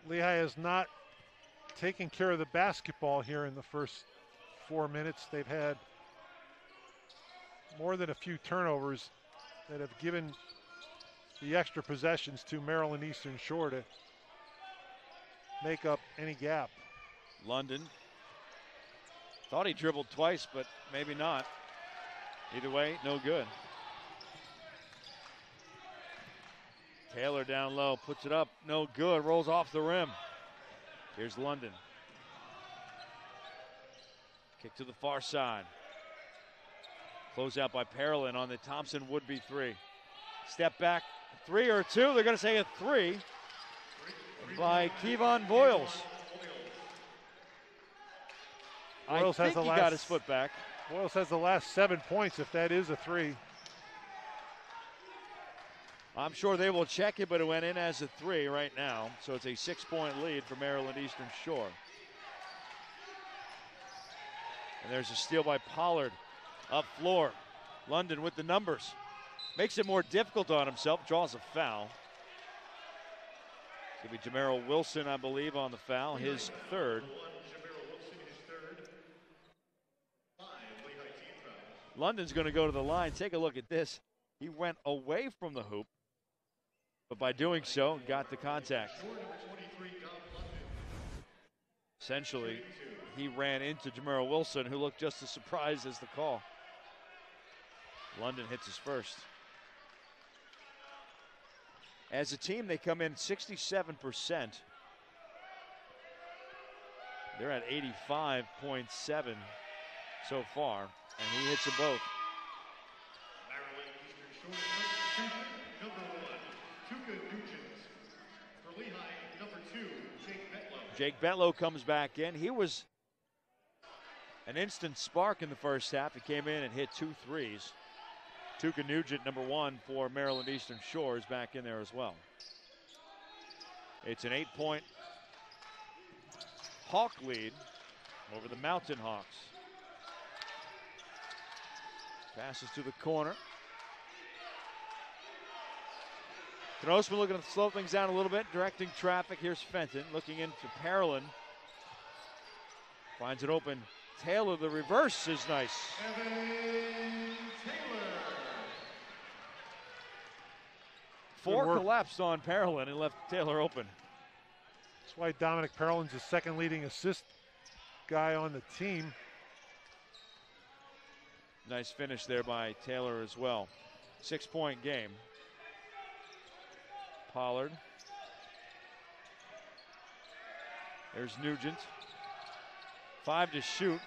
Lehigh has not taken care of the basketball here in the first four minutes. They've had more than a few turnovers that have given the extra possessions to Maryland Eastern Shore to make up any gap. London thought he dribbled twice, but maybe not. Either way, no good. Taylor down low, puts it up, no good, rolls off the rim. Here's London. Kick to the far side. Close out by Parolin on the Thompson would be three. Step back, three or two. They're going to say a three by Kevon Voyles. Voyles I has think the he last- got his foot back. Voyles has the last seven points if that is a three. I'm sure they will check it, but it went in as a three right now. So it's a six point lead for Maryland Eastern Shore. And there's a steal by Pollard up floor. London with the numbers. Makes it more difficult on himself, draws a foul. It's going to be Jeameril Wilson, I believe, on the foul, his third. London's going to go to the line. Take a look at this. He went away from the hoop, but by doing so, got the contact. Essentially, he ran into Jeameril Wilson, who looked just as surprised as the call. London hits his first. As a team, they come in 67%. They're at 85.7 so far, and he hits them both. Jake Betlow comes back in. He was an instant spark in the first half. He came in and hit two threes. Tuka Nugent, number one for Maryland Eastern Shore, is back in there as well. It's an eight point Hawk lead over the Mountain Hawks. Passes to the corner. Knostman looking to slow things down a little bit, directing traffic. Here's Fenton looking into Parolin. Finds it open. Taylor, the reverse is nice. Four collapsed on Parolin and left Taylor open. That's why Dominic Parolin's the second leading assist guy on the team. Nice finish there by Taylor as well. Six point game. Pollard. There's Nugent. Five to shoot.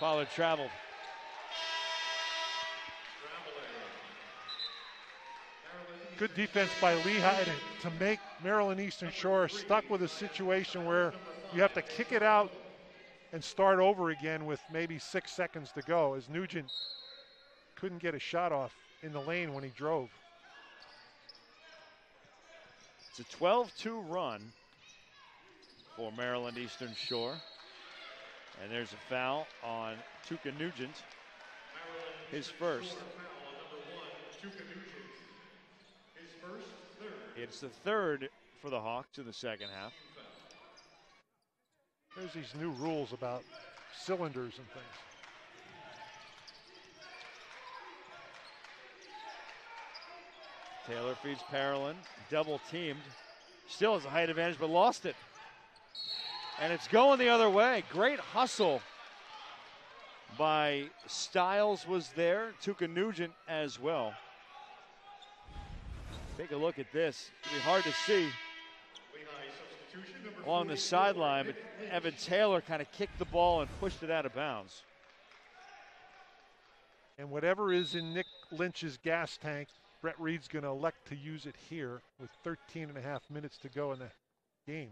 Pollard traveled. Good defense by Lehigh to, to make Maryland Eastern Shore stuck with a situation where you have to kick it out and start over again with maybe six seconds to go as Nugent couldn't get a shot off in the lane when he drove. It's a 12 2 run for Maryland Eastern Shore. And there's a foul on Tuka Nugent, his first. It's the third for the Hawks in the second half. There's these new rules about cylinders and things. Taylor feeds Parolin, double teamed. Still has a height advantage, but lost it. And it's going the other way. Great hustle by Styles was there. Tuka Nugent as well. Take a look at this. It'll be hard to see along the sideline, but Evan Taylor kind of kicked the ball and pushed it out of bounds. And whatever is in Nick Lynch's gas tank, Brett Reed's going to elect to use it here with 13 and a half minutes to go in the game.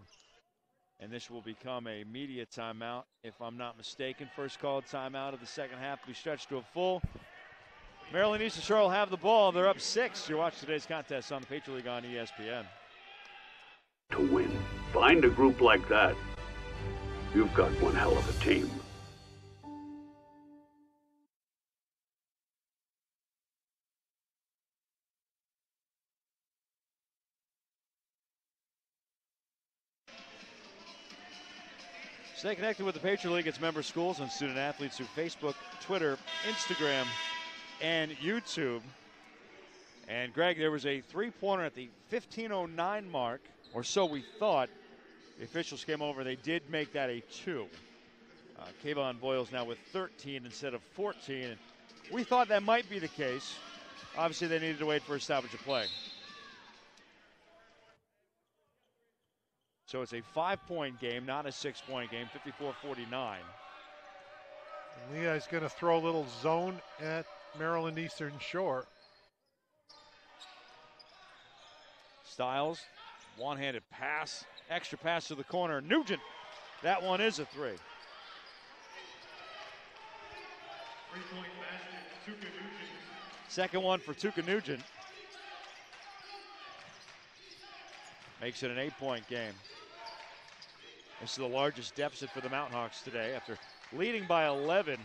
And this will become a media timeout, if I'm not mistaken. First called timeout of the second half. We stretch to a full. Maryland Eastern Shore will have the ball. They're up six. You're watching today's contest on the Patriot League on ESPN. to win. Find a group like that. You've got one hell of a team. Stay connected with the Patriot League, its member schools, and student athletes through Facebook, Twitter, Instagram, and YouTube. And Greg, there was a three-pointer at the 15:09 mark, or so we thought. The officials came over. They did make that a two. Uh, Kevon Voyles now with 13 instead of 14. We thought that might be the case. Obviously, they needed to wait for a stoppage of play. So it's a five-point game, not a six-point game. 54-49. Lehigh's going to throw a little zone at Maryland Eastern Shore. Styles, one handed pass, extra pass to the corner. Nugent, that one is a three. Second one for Tuka Nugent. Makes it an eight point game. This is the largest deficit for the Mountain Hawks today after leading by 11.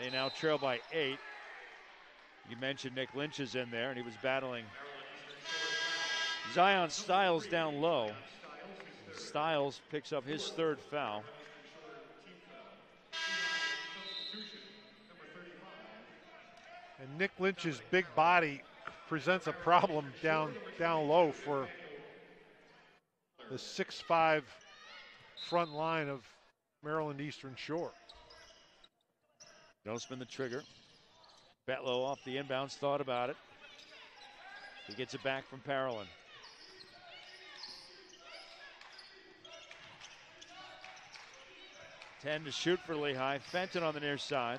They now trail by eight. You mentioned Nick Lynch is in there, and he was battling Zion Styles down low. Styles picks up his third foul. And Nick Lynch's big body presents a problem down down low for the six-five front line of Maryland Eastern Shore. Don't spin the trigger. Betlow off the inbounds, thought about it. He gets it back from Parolin. Ten to shoot for Lehigh. Fenton on the near side.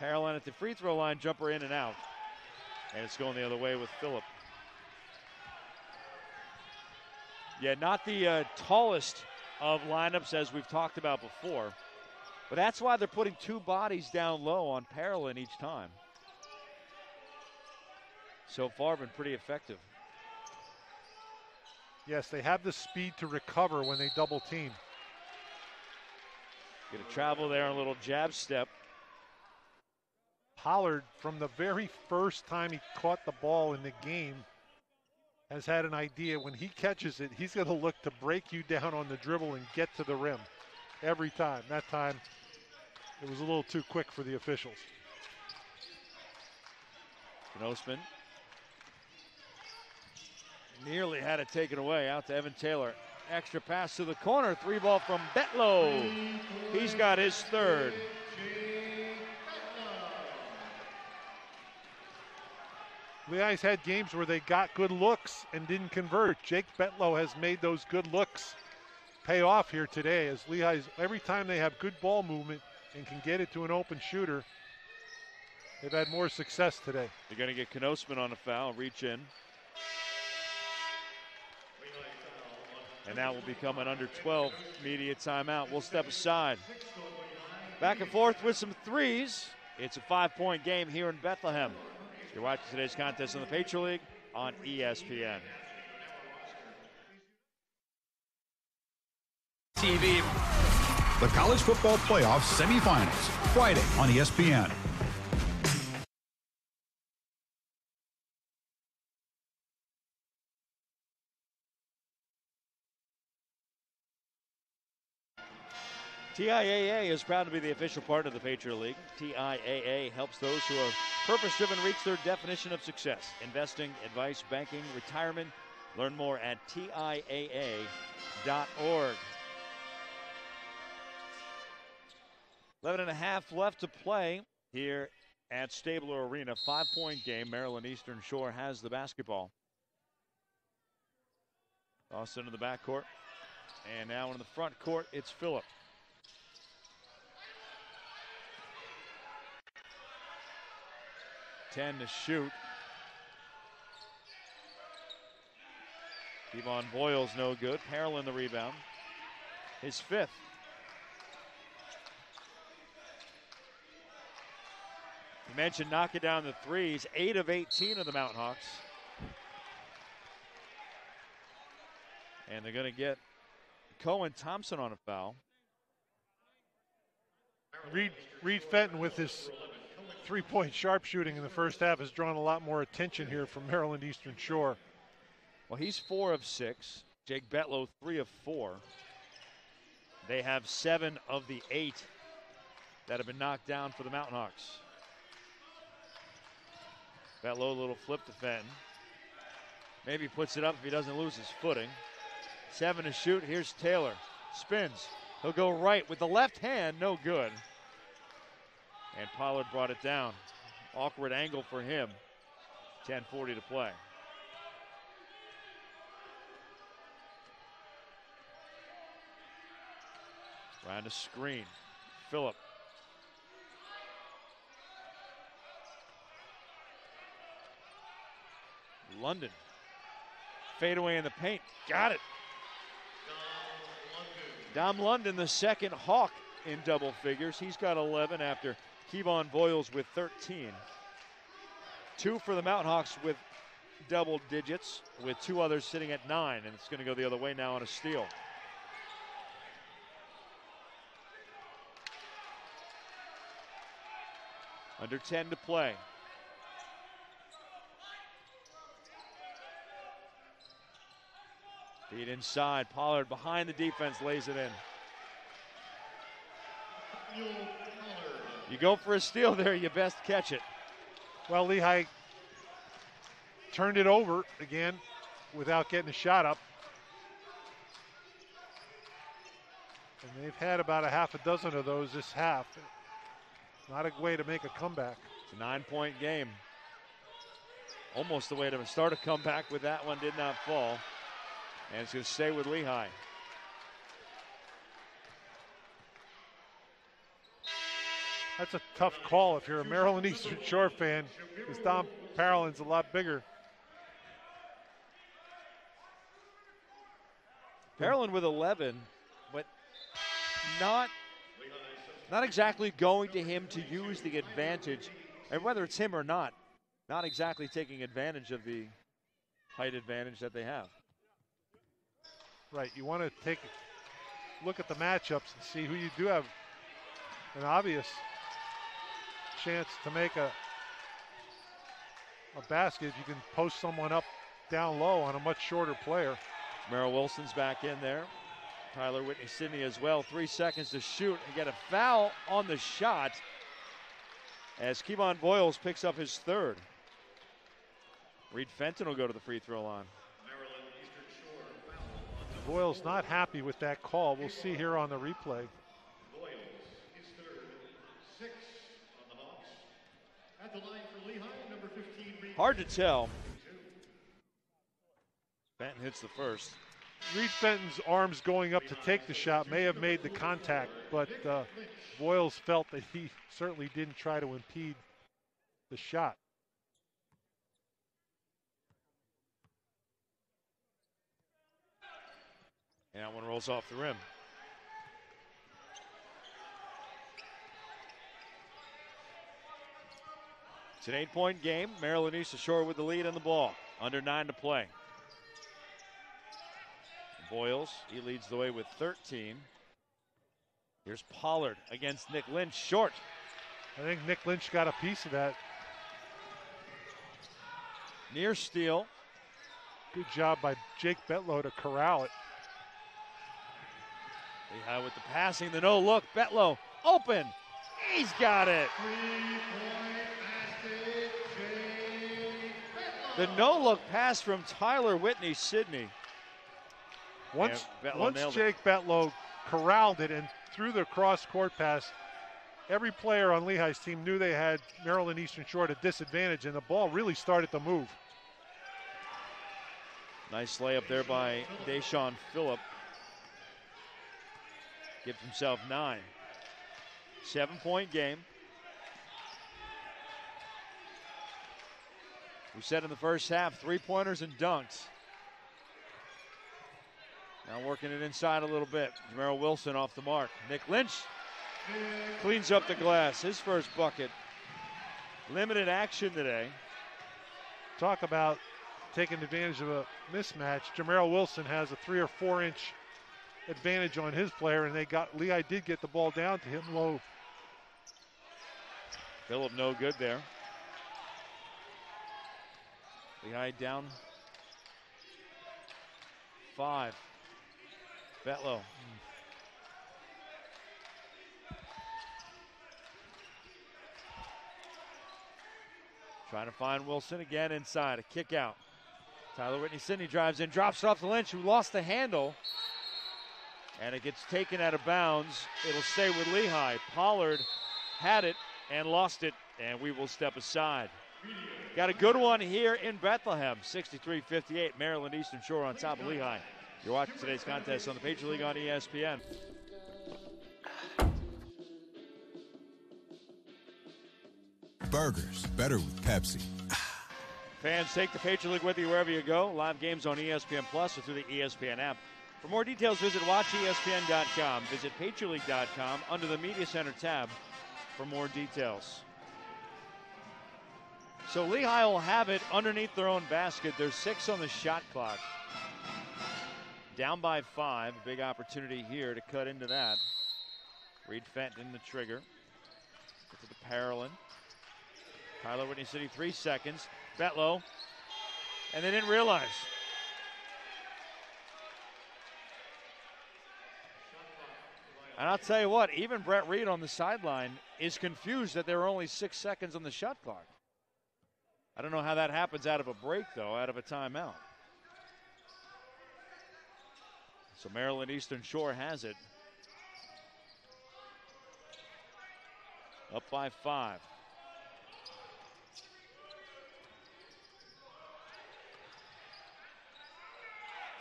Parolin at the free throw line, jumper in and out. And it's going the other way with Phillip. Yeah, not the uh, tallest of lineups as we've talked about before. But that's why they're putting two bodies down low on Parolin each time. So far, been pretty effective. Yes, they have the speed to recover when they double team. Get a travel there, a little jab step. Pollard, from the very first time he caught the ball in the game, has had an idea when he catches it, he's going to look to break you down on the dribble and get to the rim every time. That time, it was a little too quick for the officials. Knostman nearly had it taken away out to Evan Taylor. Extra pass to the corner, three ball from Betlow. He's got his third. Lehigh's had games where they got good looks and didn't convert. Jake Betlow has made those good looks pay off here today as Lehigh's every time they have good ball movement and can get it to an open shooter, they've had more success today. They're going to get Knostman on a foul, reach in. And that will become an under 12 media timeout. We'll step aside. Back and forth with some threes. It's a five point game here in Bethlehem. You're watching today's contest in the Patriot League on ESPN. TV. The College Football Playoff Semifinals, Friday on ESPN. TIAA is proud to be the official partner of the Patriot League. TIAA helps those who are purpose driven reach their definition of success investing, advice, banking, retirement. Learn more at TIAA.org. 11 and a half left to play here at Stabler Arena. Five point game. Maryland Eastern Shore has the basketball. Austin in the backcourt. And now in the front court, it's Phillip. Ten to shoot. Devon Voyles no good. Parolin the rebound. His fifth. You mentioned knocking down the threes. Eight of 18 of the Mountain Hawks. And they're going to get Cohen Thompson on a foul. Reed, Reed Fenton with his three-point sharpshooting in the first half has drawn a lot more attention here from Maryland Eastern Shore. Well, he's four of six. Jake Betlow, three of four. They have seven of the eight that have been knocked down for the Mountain Hawks. Betlow, little flip to Fenton. Maybe puts it up if he doesn't lose his footing. Seven to shoot. Here's Taylor. Spins. He'll go right with the left hand. No good. And Pollard brought it down. Awkward angle for him. 10:40 to play. Round a screen. Phillip. London. Fade away in the paint. Got it. Dom London, the second Hawk in double figures. He's got 11 after Kevon Voyles with 13. Two for the Mountain Hawks with double digits, with two others sitting at nine, and it's going to go the other way now on a steal. Under 10 to play. Feed inside. Pollard behind the defense lays it in. You go for a steal there, you best catch it. Well, Lehigh turned it over again without getting a shot up. And they've had about a half a dozen of those this half. Not a way to make a comeback. It's a nine point game. Almost the way to start a comeback with that one did not fall. And it's going to stay with Lehigh. That's a tough call if you're a Maryland Eastern Shore fan, because Dom Parolin's a lot bigger. Maryland with 11, but not not exactly going to him to use the advantage, and whether it's him or not, not exactly taking advantage of the height advantage that they have. Right. You want to take a look at the matchups and see who you do have an obvious chance to make a a basket. You can post someone up down low on a much shorter player. Jeameril Wilson's back in there. Tyler Whitney Sidney as well. Three seconds to shoot and get a foul on the shot as Kevon Voyles picks up his third. Reed Fenton will go to the free throw line. Voyles not happy with that call. We'll see here on the replay. Hard to tell. Fenton hits the first. Reed Fenton's arms going up to take the shot may have made the contact, but uh, Voyles felt that he certainly didn't try to impede the shot. And that one rolls off the rim. It's an eight point game. Maryland Eastern Shore with the lead and the ball. Under nine to play. Voyles, he leads the way with 13. Here's Pollard against Nick Lynch, short. I think Nick Lynch got a piece of that. Near steal. Good job by Jake Betlow to corral it. Lehigh with the passing, the no look. Betlow open. He's got it. The no look pass from Tyler Whitney Sidney. Once, Yeah, once nailed it. Jake Betlow corralled it and threw the cross court pass, every player on Lehigh's team knew they had Maryland Eastern Shore at a disadvantage, and the ball really started to move. Nice layup there by Deshaun Phillip. Gives himself nine. Seven point game. We said in the first half, three pointers and dunks. Now working it inside a little bit. Jeameril Wilson off the mark. Nick Lynch cleans up the glass. His first bucket. Limited action today. Talk about taking advantage of a mismatch. Jeameril Wilson has a three or four inch advantage on his player, and they got Lehigh did get the ball down to him low. Phillip no good there. Lehigh down five. Betlow. Trying to find Wilson again inside. A kick out. Tyler Whitney Sidney drives in, drops it off to Lynch, who lost the handle. And it gets taken out of bounds. It'll stay with Lehigh. Pollard had it and lost it, and we will step aside. Got a good one here in Bethlehem. 63 58. Maryland Eastern Shore on top of Lehigh. You're watching today's contest on the Patriot League on ESPN. Burgers, better with Pepsi. Fans, take the Patriot League with you wherever you go. Live games on ESPN Plus or through the ESPN app. For more details, visit watchespn.com. Visit patriotleague.com under the Media Center tab for more details. So Lehigh will have it underneath their own basket. There's six on the shot clock. Down by five. Big opportunity here to cut into that. Reed Fenton, the trigger. Get to the Parolin. Tyler Whitney City, three seconds. Betlow. And they didn't realize. And I'll tell you what, even Brett Reed on the sideline is confused that there are only six seconds on the shot clock. I don't know how that happens out of a break, though, out of a timeout. So Maryland Eastern Shore has it. Up by five.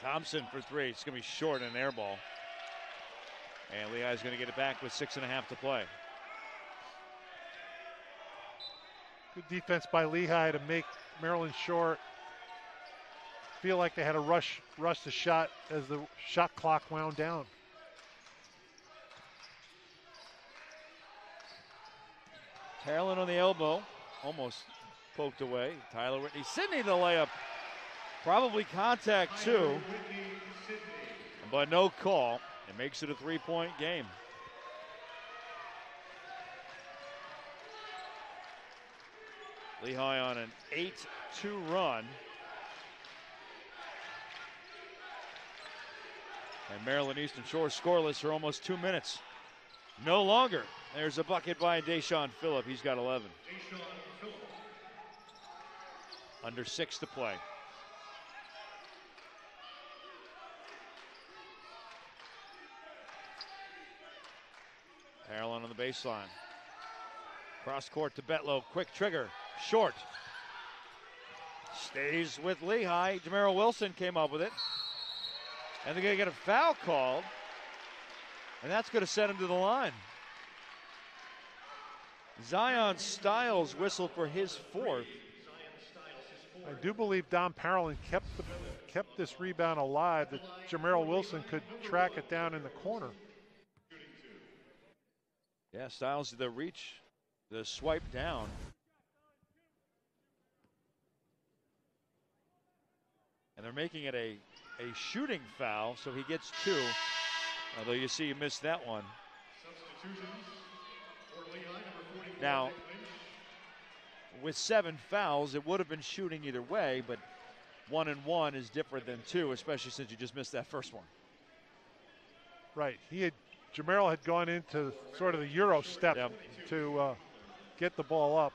Thompson for three. It's going to be short and an air ball. And Lehigh's going to get it back with six and a half to play. Good defense by Lehigh to make Maryland Shore feel like they had to rush rush the shot as the shot clock wound down. Parolin on the elbow, almost poked away. Tyler Whitney, Sidney the layup. Probably contact too, but no call. It makes it a three point game. Lehigh on an 8 2 run. And Maryland Eastern Shore scoreless for almost two minutes. No longer. There's a bucket by Deshaun Phillip. He's got 11. Under six to play. Parolin on the baseline. Cross court to Betlow. Quick trigger. Short. Stays with Lehigh. Jeameril Wilson came up with it. And they're going to get a foul called. And that's going to send him to the line. Zion Styles whistled for his fourth. I do believe Dom Parolin kept the, kept this rebound alive that Jeameril Wilson could track it down in the corner. Yeah, Styles the reach, the swipe down. And they're making it a, a shooting foul, so he gets two. Although you see he missed that one. Now, with seven fouls, it would have been shooting either way, but one and one is different than two, especially since you just missed that first one. Right. He had Jeameril had gone into sort of the Euro step Yep. to uh, get the ball up.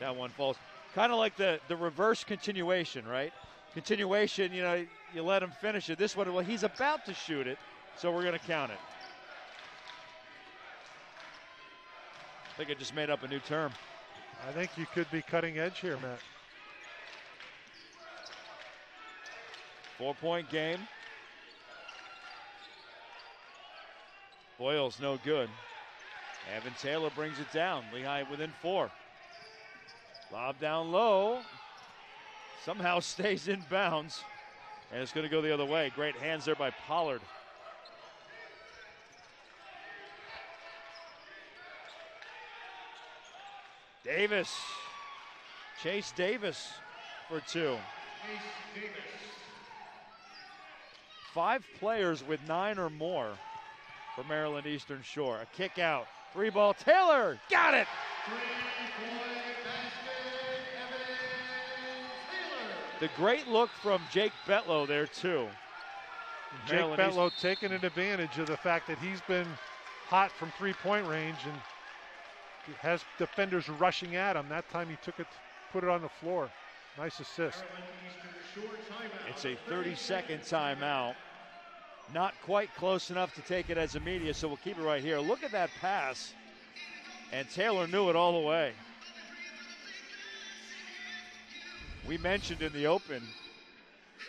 That one falls. Kind of like the, the reverse continuation, right? Continuation, you know, you let him finish it. This one, well, he's about to shoot it, so we're going to count it. I think I just made up a new term. I think you could be cutting edge here, Matt. Four point game. Voyles no good. Evan Taylor brings it down. Lehigh within four. Lob down low. Somehow stays in bounds. And it's going to go the other way. Great hands there by Pollard. Davis. Chase Davis for two. Five players with nine or more for Maryland Eastern Shore. A kick out. Three ball. Taylor got it. The great look from Jake Betlow there, too. Jake Maryland Betlow taking an advantage of the fact that he's been hot from three point range and has defenders rushing at him. That time he took it, put it on the floor. Nice assist. It's a 30 second timeout. Not quite close enough to take it as a media, so we'll keep it right here. Look at that pass. And Taylor knew it all the way. We mentioned in the open,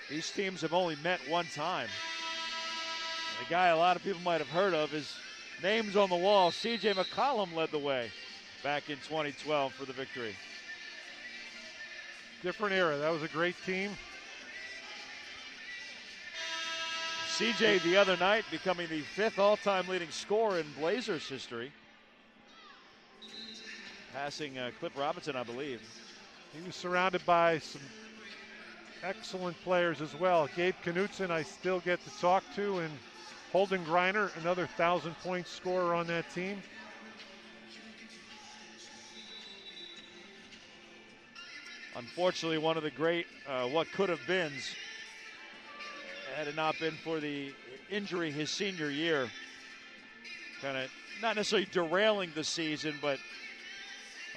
these teams have only met one time. The guy a lot of people might have heard of, his name's on the wall. CJ McCollum led the way back in 2012 for the victory. Different era. That was a great team. CJ the other night becoming the fifth all time leading scorer in Blazers history. Passing uh, Cliff Robinson, I believe. He was surrounded by some excellent players as well. Gabe Knutson, I still get to talk to, and Holden Greiner, another thousand point scorer on that team. Unfortunately, one of the great uh, what could have beens had it not been for the injury his senior year, kind of not necessarily derailing the season, but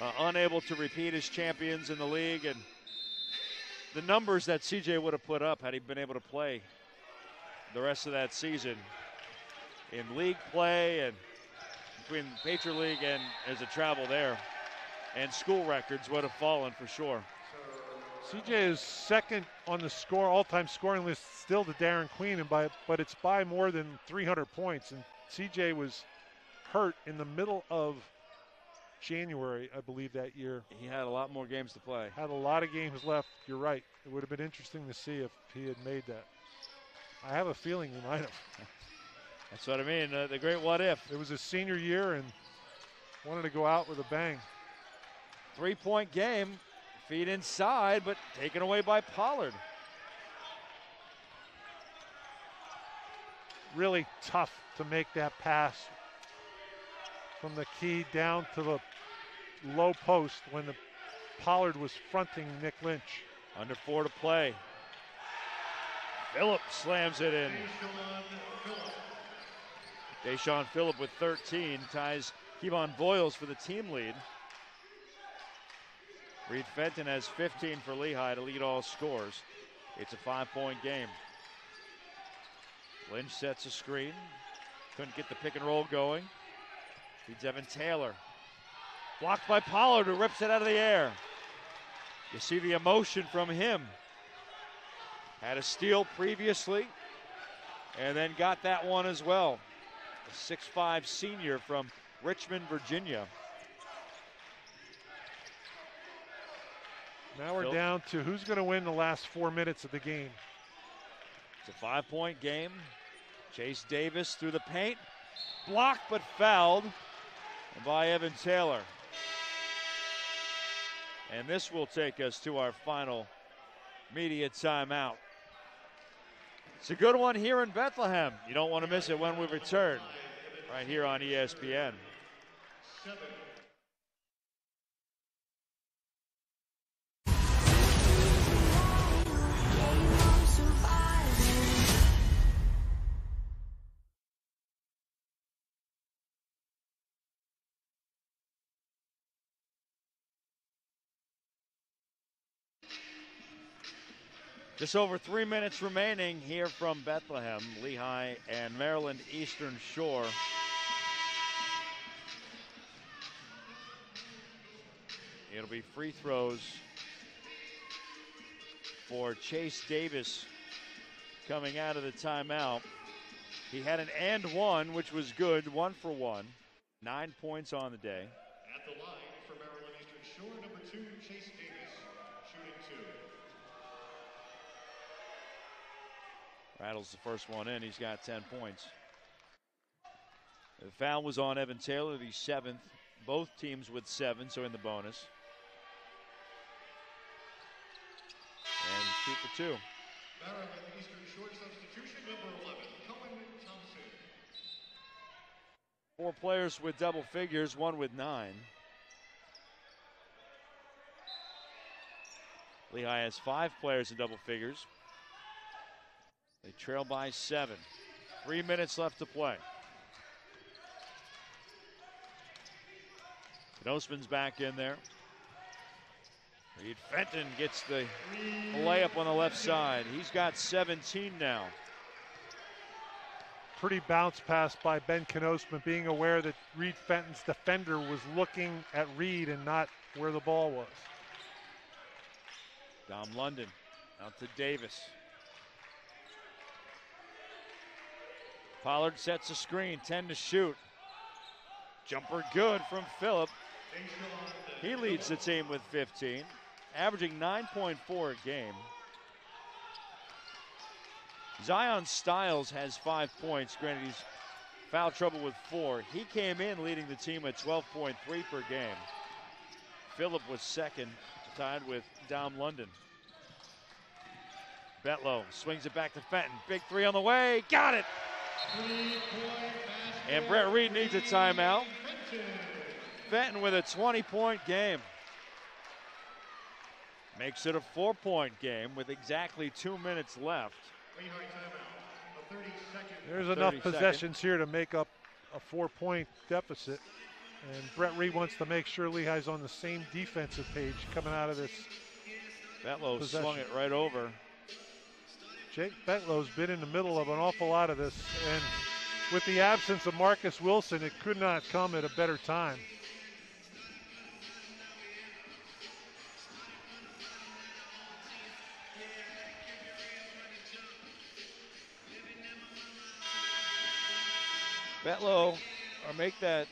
uh, unable to repeat as champions in the league. And the numbers that CJ would have put up had he been able to play the rest of that season in league play and between Patriot League and as a travel there, and school records would have fallen for sure. CJ is second on the score all-time scoring list still to Darren Queenan, and by but it's by more than 300 points. And CJ was hurt in the middle of January, I believe, that year. He had a lot more games to play. Had a lot of games left. You're right. It would have been interesting to see if he had made that. I have a feeling he might have. That's what I mean. Uh, the great what if. It was his senior year and wanted to go out with a bang. Three point game. Feed inside, but taken away by Pollard. Really tough to make that pass from the key down to the low post when the Pollard was fronting Nick Lynch. Under four to play. Phillip slams it in. Deshaun Phillip with 13 ties Kevon Voyles for the team lead. Reed Fenton has 15 for Lehigh to lead all scores. It's a five point game. Lynch sets a screen. Couldn't get the pick and roll going. Feeds Evan Taylor. Blocked by Pollard, who rips it out of the air. You see the emotion from him. Had a steal previously, and then got that one as well. A 6'5 senior from Richmond, Virginia. Now we're Phil. down to who's going to win the last four minutes of the game. It's a five point game. Chase Davis through the paint. Blocked but fouled by Evan Taylor. And this will take us to our final media timeout. It's a good one here in Bethlehem. You don't want to miss it when we return, right here on ESPN. Just over three minutes remaining here from Bethlehem, Lehigh, and Maryland Eastern Shore. It'll be free throws for Chase Davis coming out of the timeout. He had an and one, which was good, one for one. Nine points on the day. At the line for Maryland Eastern Shore, number two, Chase Rattles the first one in. He's got 10 points. The foul was on Evan Taylor, the seventh. Both teams with seven, so in the bonus. And two for two. Maryland Eastern Shore substitution, number 11, Cohen Thompson. Four players with double figures, one with nine. Lehigh has five players in double figures. They trail by seven. Three minutes left to play. Knostman's back in there. Reed Fenton gets the layup on the left side. He's got 17 now. Pretty bounce pass by Ben Knostman, being aware that Reed Fenton's defender was looking at Reed and not where the ball was. Dom London out to Davis. Pollard sets a screen, 10 to shoot. Jumper good from Phillip. He leads the team with 15, averaging 9.4 a game. Zion Styles has five points. Granted, he's foul trouble with four. He came in leading the team at 12.3 per game. Phillip was second, tied with Dom London. Betlow swings it back to Fenton. Big three on the way. Got it. And Brett Reed needs a timeout. Fenton with a 20 point game. Makes it a four point game with exactly two minutes left. There's enough seconds. possessions here to make up a four point deficit. And Brett Reed wants to make sure Lehigh's on the same defensive page coming out of this. Betlow swung it right over. Jake Betlow's been in the middle of an awful lot of this. And with the absence of Marques Wilson, it could not come at a better time. Betlow, or make that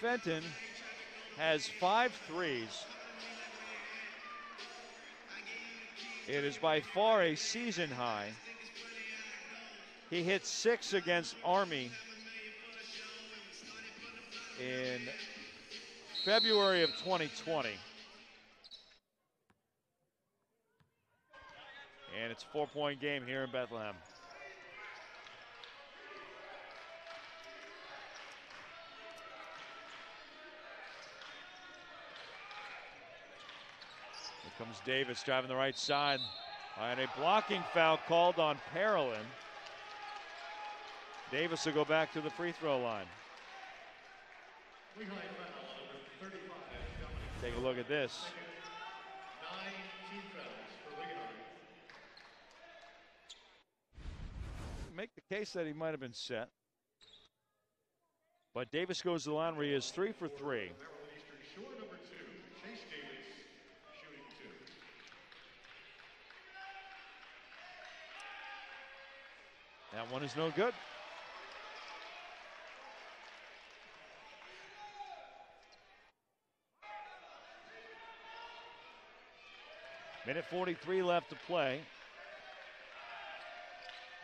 Fenton has five threes. It is by far a season high. He hit six against Army in February of 2020. And it's a four point game here in Bethlehem. Comes Davis driving the right side. And a blocking foul called on Parolin. Davis will go back to the free throw line. Take a look at this. Make the case that he might have been set. But Davis goes to the line where he is three for three. That one is no good. Minute 43 left to play.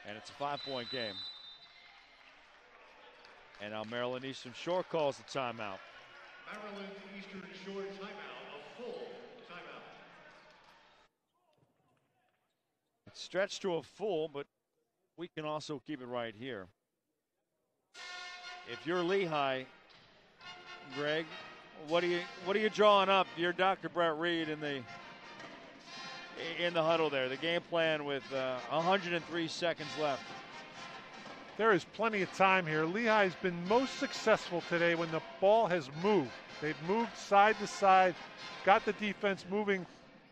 And it's a five point game. And now Maryland Eastern Shore calls the timeout. Maryland Eastern Shore timeout, a full timeout. It's stretched to a full, but we can also keep it right here. If you're Lehigh, Greg, what are you what are you drawing up? You're Dr. Brett Reed in the in the huddle there. The game plan with uh, 103 seconds left. There is plenty of time here. Lehigh's been most successful today when the ball has moved. They've moved side to side, got the defense moving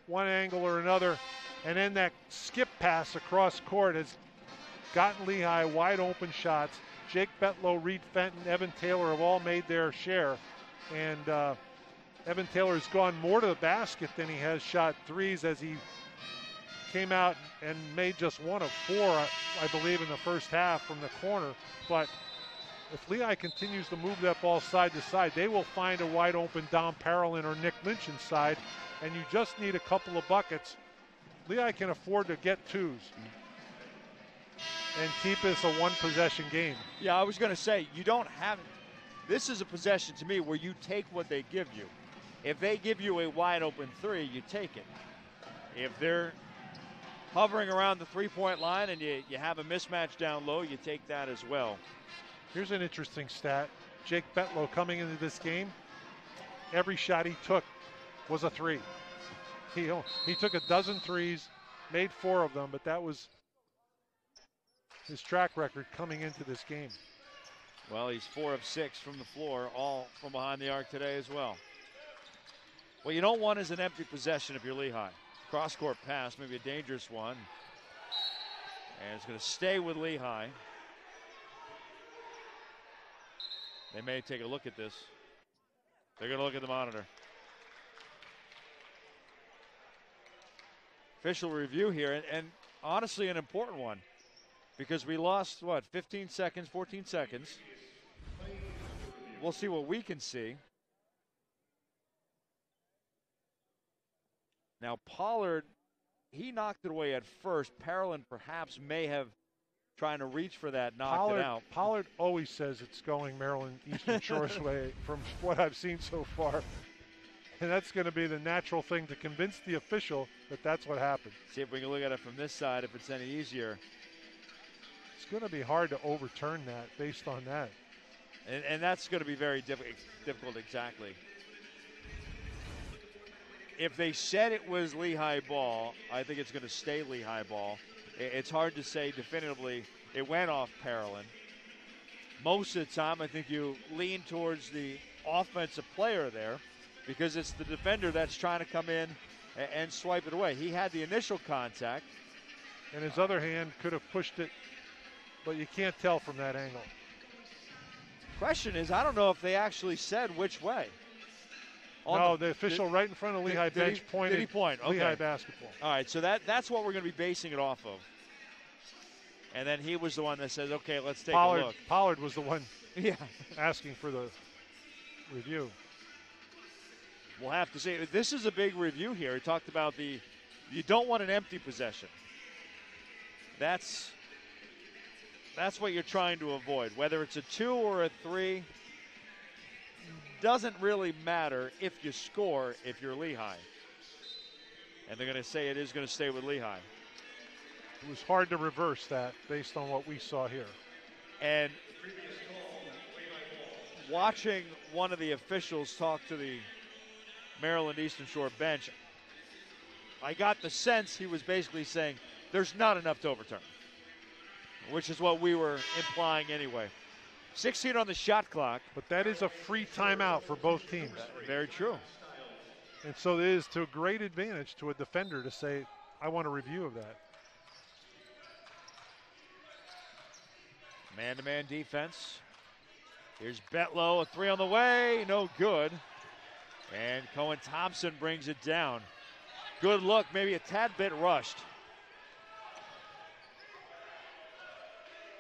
one angle or another, and then that skip pass across court has gotten Lehigh wide open shots. Jake Betlow, Reed Fenton, Evan Taylor have all made their share. And uh, Evan Taylor has gone more to the basket than he has shot threes as he came out and made just one of four, I, I believe, in the first half from the corner. But if Lehigh continues to move that ball side to side, they will find a wide open Dom Parolin or Nick Lynch inside, and you just need a couple of buckets. Lehigh can afford to get twos and keep this a one possession game. Yeah, I was going to say, you don't have. This is a possession to me where you take what they give you. If they give you a wide open three, you take it. If they're hovering around the three point line and you, you have a mismatch down low, you take that as well. Here's an interesting stat. Jake Betlow coming into this game, every shot he took was a three. He, he took a dozen threes, made four of them, but that was his track record coming into this game. Well, he's four of six from the floor, all from behind the arc today as well. What you don't want is an empty possession if you're Lehigh. Cross court pass, maybe a dangerous one. And it's going to stay with Lehigh. They may take a look at this. They're going to look at the monitor. Official review here, and, and honestly, an important one because we lost, what, 15 seconds, 14 seconds. We'll see what we can see. Now, Pollard, he knocked it away at first. Parolin perhaps may have trying to reach for that, knocked Pollard, it out. Pollard always says it's going Maryland Eastern Shore's way from what I've seen so far. And that's going to be the natural thing to convince the official that that's what happened. See if we can look at it from this side if it's any easier. It's going to be hard to overturn that based on that. And, and that's going to be very diffi- difficult, exactly. If they said it was Lehigh ball, I think it's going to stay Lehigh ball. It's hard to say definitively it went off Parolin. Most of the time, I think you lean towards the offensive player there because it's the defender that's trying to come in and swipe it away. He had the initial contact. And his other hand could have pushed it, but you can't tell from that angle. Question is, I don't know if they actually said which way. On no, the, official did- right in front of did- Lehigh did he- bench pointed. Did he point? Okay. Lehigh basketball. All right, so that that's what we're going to be basing it off of. And then he was the one that says, "Okay, let's take Pollard, a look." Pollard was the one Yeah, asking for the review. we'll have to see. This is a big review here. He talked about the you don't want an empty possession. That's that's what you're trying to avoid. Whether it's a two or a three doesn't really matter if you score if you're Lehigh. And they're going to say it is going to stay with Lehigh. It was hard to reverse that based on what we saw here. And watching one of the officials talk to the Maryland Eastern Shore bench, I got the sense he was basically saying there's not enough to overturn, which is what we were implying anyway. 16 on the shot clock. But that is a free timeout for both teams. Very true. And so it is to a great advantage to a defender to say, I want a review of that. Man to man defense. Here's Betlow, a three on the way, no good. And Cohen Thompson brings it down. Good look, maybe a tad bit rushed.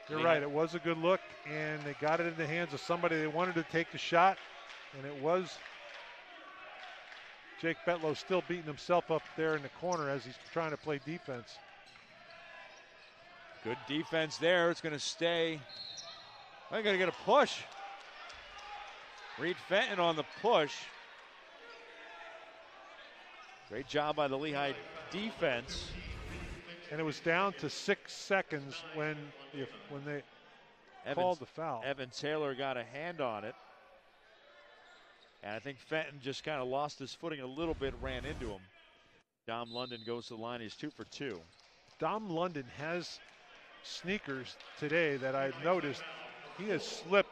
You're right. It was a good look, and they got it in the hands of somebody they wanted to take the shot, and it was Jake Betlow still beating himself up there in the corner as he's trying to play defense. Good defense there. It's going to stay. I'm going to get a push. Reed Fenton on the push. Great job by the Lehigh defense. And it was down to six seconds when the, when they Evans, called the foul. Evan Taylor got a hand on it. And I think Fenton just kind of lost his footing a little bit, ran into him. Dom London goes to the line. He's two for two. Dom London has sneakers today that I've noticed he has slipped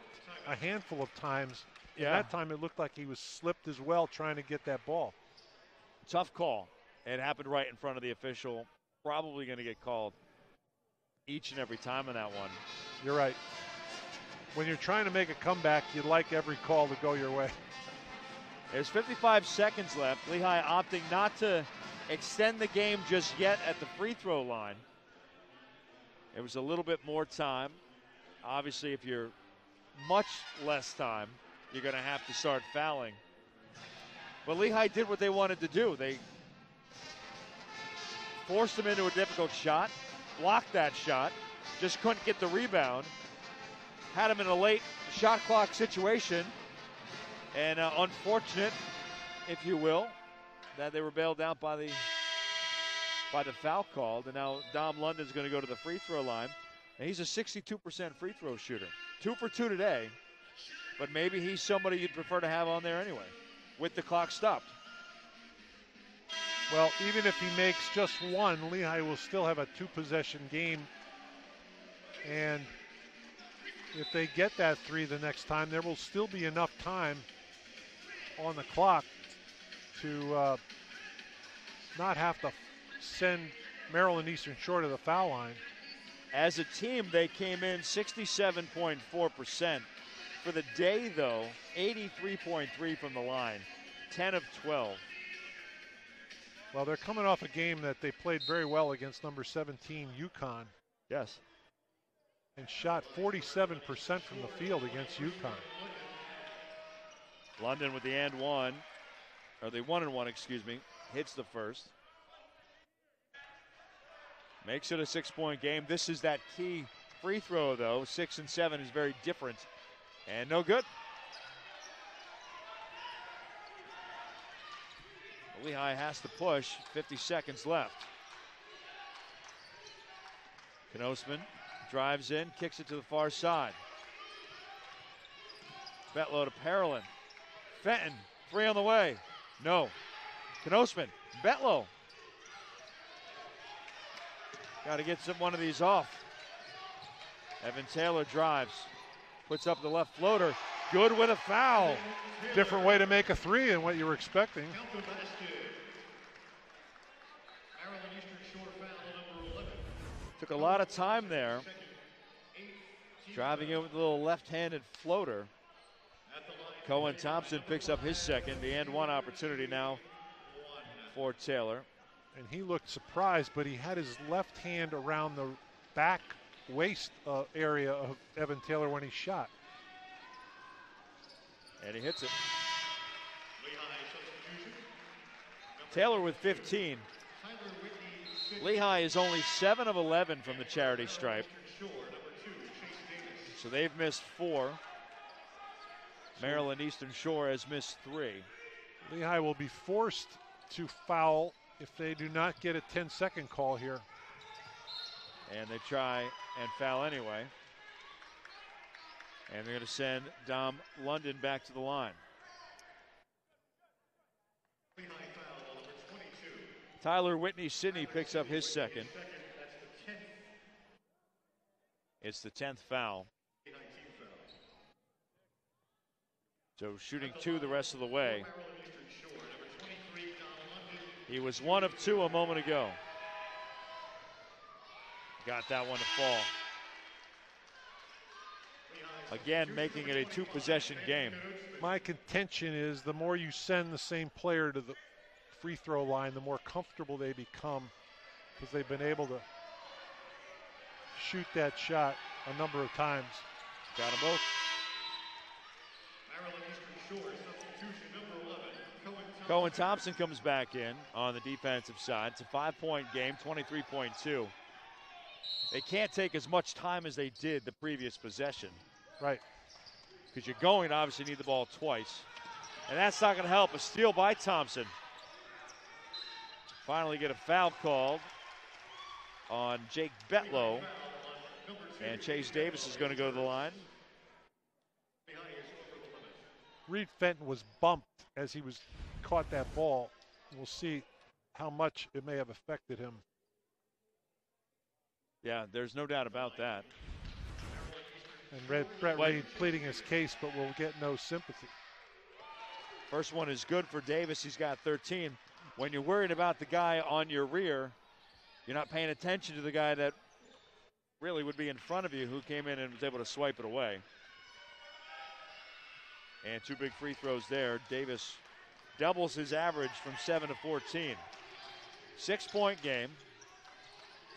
a handful of times. Yeah. that time it looked like he was slipped as well trying to get that ball. Tough call. It happened right in front of the official. Probably going to get called each and every time on that one. You're right. When you're trying to make a comeback, you'd like every call to go your way. There's 55 seconds left. Lehigh opting not to extend the game just yet at the free throw line. It was a little bit more time. Obviously, if you're much less time, you're going to have to start fouling. But Lehigh did what they wanted to do. They forced him into a difficult shot, blocked that shot, just couldn't get the rebound, had him in a late shot clock situation, and uh, unfortunate, if you will, that they were bailed out by the by the foul called, and now Dom London's going to go to the free throw line, and he's a 62% free throw shooter, two for two today, but maybe he's somebody you'd prefer to have on there anyway, with the clock stopped. Well, even if he makes just one, Lehigh will still have a two possession game. And if they get that three the next time, there will still be enough time on the clock to uh, not have to send Maryland Eastern Shore to the foul line. As a team, they came in 67.4%. For the day, though, 83.3 from the line, 10 of 12. Well, they're coming off a game that they played very well against number 17 UConn Yes. and shot 47% from the field against UConn. London with the and one, or the one and one, excuse me, hits the first. Makes it a six point game. This is that key free throw, though. Six and seven is very different. And no good. Lehigh has to push. 50 seconds left. Knostman drives in, kicks it to the far side. Betlow to Parolin. Fenton, three on the way. No. Knostman, Betlow. Got to get some one of these off. Evan Taylor drives, puts up the left floater. Good with a foul. Different way to make a three than what you were expecting. Count the basket. Maryland Eastern Shore foul number 11. Took a lot of time there. Driving in with a little left-handed floater. Cohen Thompson picks up his second. The end one opportunity now for Taylor. And he looked surprised, but he had his left hand around the back waist uh, area of Evan Taylor when he shot. And he hits it. Taylor with 15. Lehigh is only 7 of 11 from the charity stripe. So they've missed four. Maryland Eastern Shore has missed three. Lehigh will be forced to foul if they do not get a 10 second call here. And they try and foul anyway. And they're going to send Dom London back to the line. Tyler Whitney Sidney picks up his second. It's the 10th foul. So shooting two the rest of the way. He was one of two a moment ago. Got that one to fall. Again, making it a two possession game. My contention is the more you send the same player to the free throw line, the more comfortable they become because they've been able to shoot that shot a number of times. Got them both. Maryland Eastern Shore substitution number 11. Cohen Thompson comes back in on the defensive side. It's a five point game, 23.2. They can't take as much time as they did the previous possession Right. because you're going to obviously need the ball twice. And that's not going to help. A steal by Thompson. Finally, get a foul called on Jake Betlow. And Chase Davis is going to go to the line. Reed Fenton was bumped as he was caught that ball. We'll see how much it may have affected him. Yeah, there's no doubt about that. And Red, Brett What- Reed pleading his case, but will get no sympathy. First one is good for Davis. He's got 13. When you're worried about the guy on your rear, you're not paying attention to the guy that really would be in front of you who came in and was able to swipe it away. And two big free throws there. Davis doubles his average from 7 to 14. Six point game.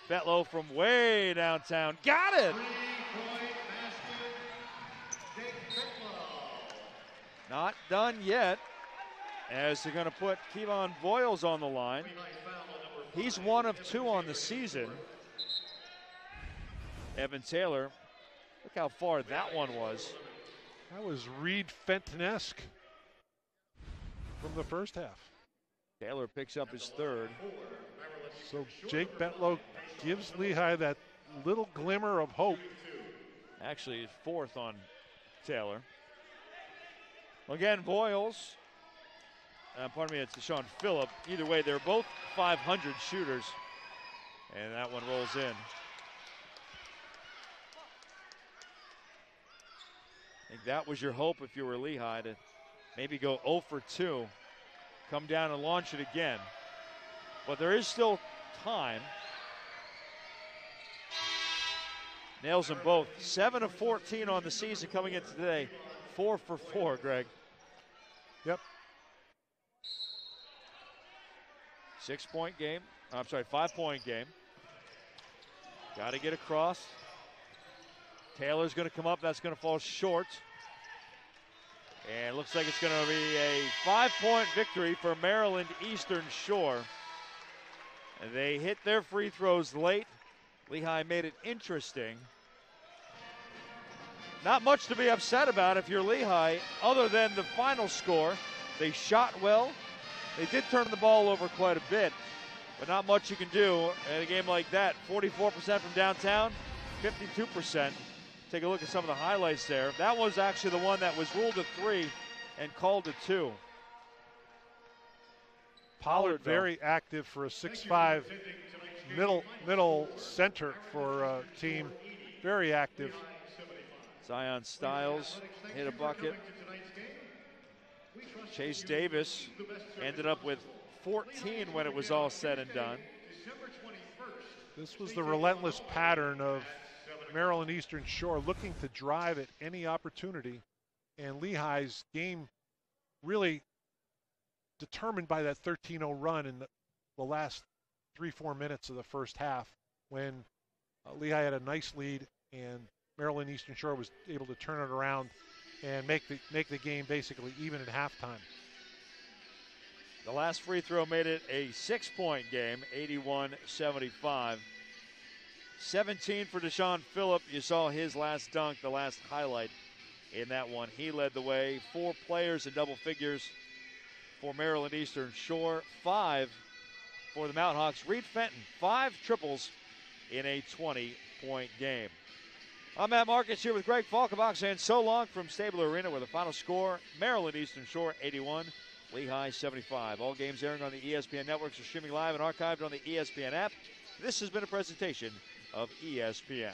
Betlow from way downtown. Got it! Three-point basket. Jake Betlow. Not done yet. As they're going to put Kevon Voyles on the line. Lehigh foul on number He's one of two on the season. Evan Taylor, look how far that one was. That was Reed Fenton-esque from the first half. Taylor picks up his third. So Jake Betlow gives Lehigh that little glimmer of hope. Actually, his fourth on Taylor. Again, Voyles. Uh, pardon me, it's Sean Phillip. Either way, they're both 500 shooters. And that one rolls in. I think that was your hope if you were Lehigh to maybe go 0 for 2, come down and launch it again. But there is still time. Nails them both. 7 of 14 on the season coming in today. 4 for 4, Greg. Yep. Six point game. I'm sorry, five point game. Got to get across. Taylor's going to come up. That's going to fall short. And looks like it's going to be a five point victory for Maryland Eastern Shore. And they hit their free throws late. Lehigh made it interesting. Not much to be upset about if you're Lehigh, other than the final score. They shot well. They did turn the ball over quite a bit, but not much you can do in a game like that. 44% from downtown, 52%. Take a look at some of the highlights there. That was actually the one that was ruled a three and called a two. Pollard very active for a 6'5 middle middle center for a team. Very active. Zion Styles hit a bucket. Chase Davis ended up with 14 when it was all said and done. This was the relentless pattern of Maryland Eastern Shore looking to drive at any opportunity, and Lehigh's game really determined by that 13 0 run in the, the, last three, four minutes of the first half when uh, Lehigh had a nice lead and Maryland Eastern Shore was able to turn it around and make the make the game basically even at halftime. The last free throw made it a six-point game, 81-75. 17 for Deshaun Phillip. You saw his last dunk, the last highlight in that one. He led the way. Four players in double figures for Maryland Eastern Shore. Five for the Mountain Hawks. Reed Fenton, five triples in a 20-point game. I'm Matt Marcus here with Greg Falkenbach saying so long from Stabler Arena with the final score Maryland Eastern Shore 81, Lehigh 75. All games airing on the ESPN networks are streaming live and archived on the ESPN app. This has been a presentation of ESPN.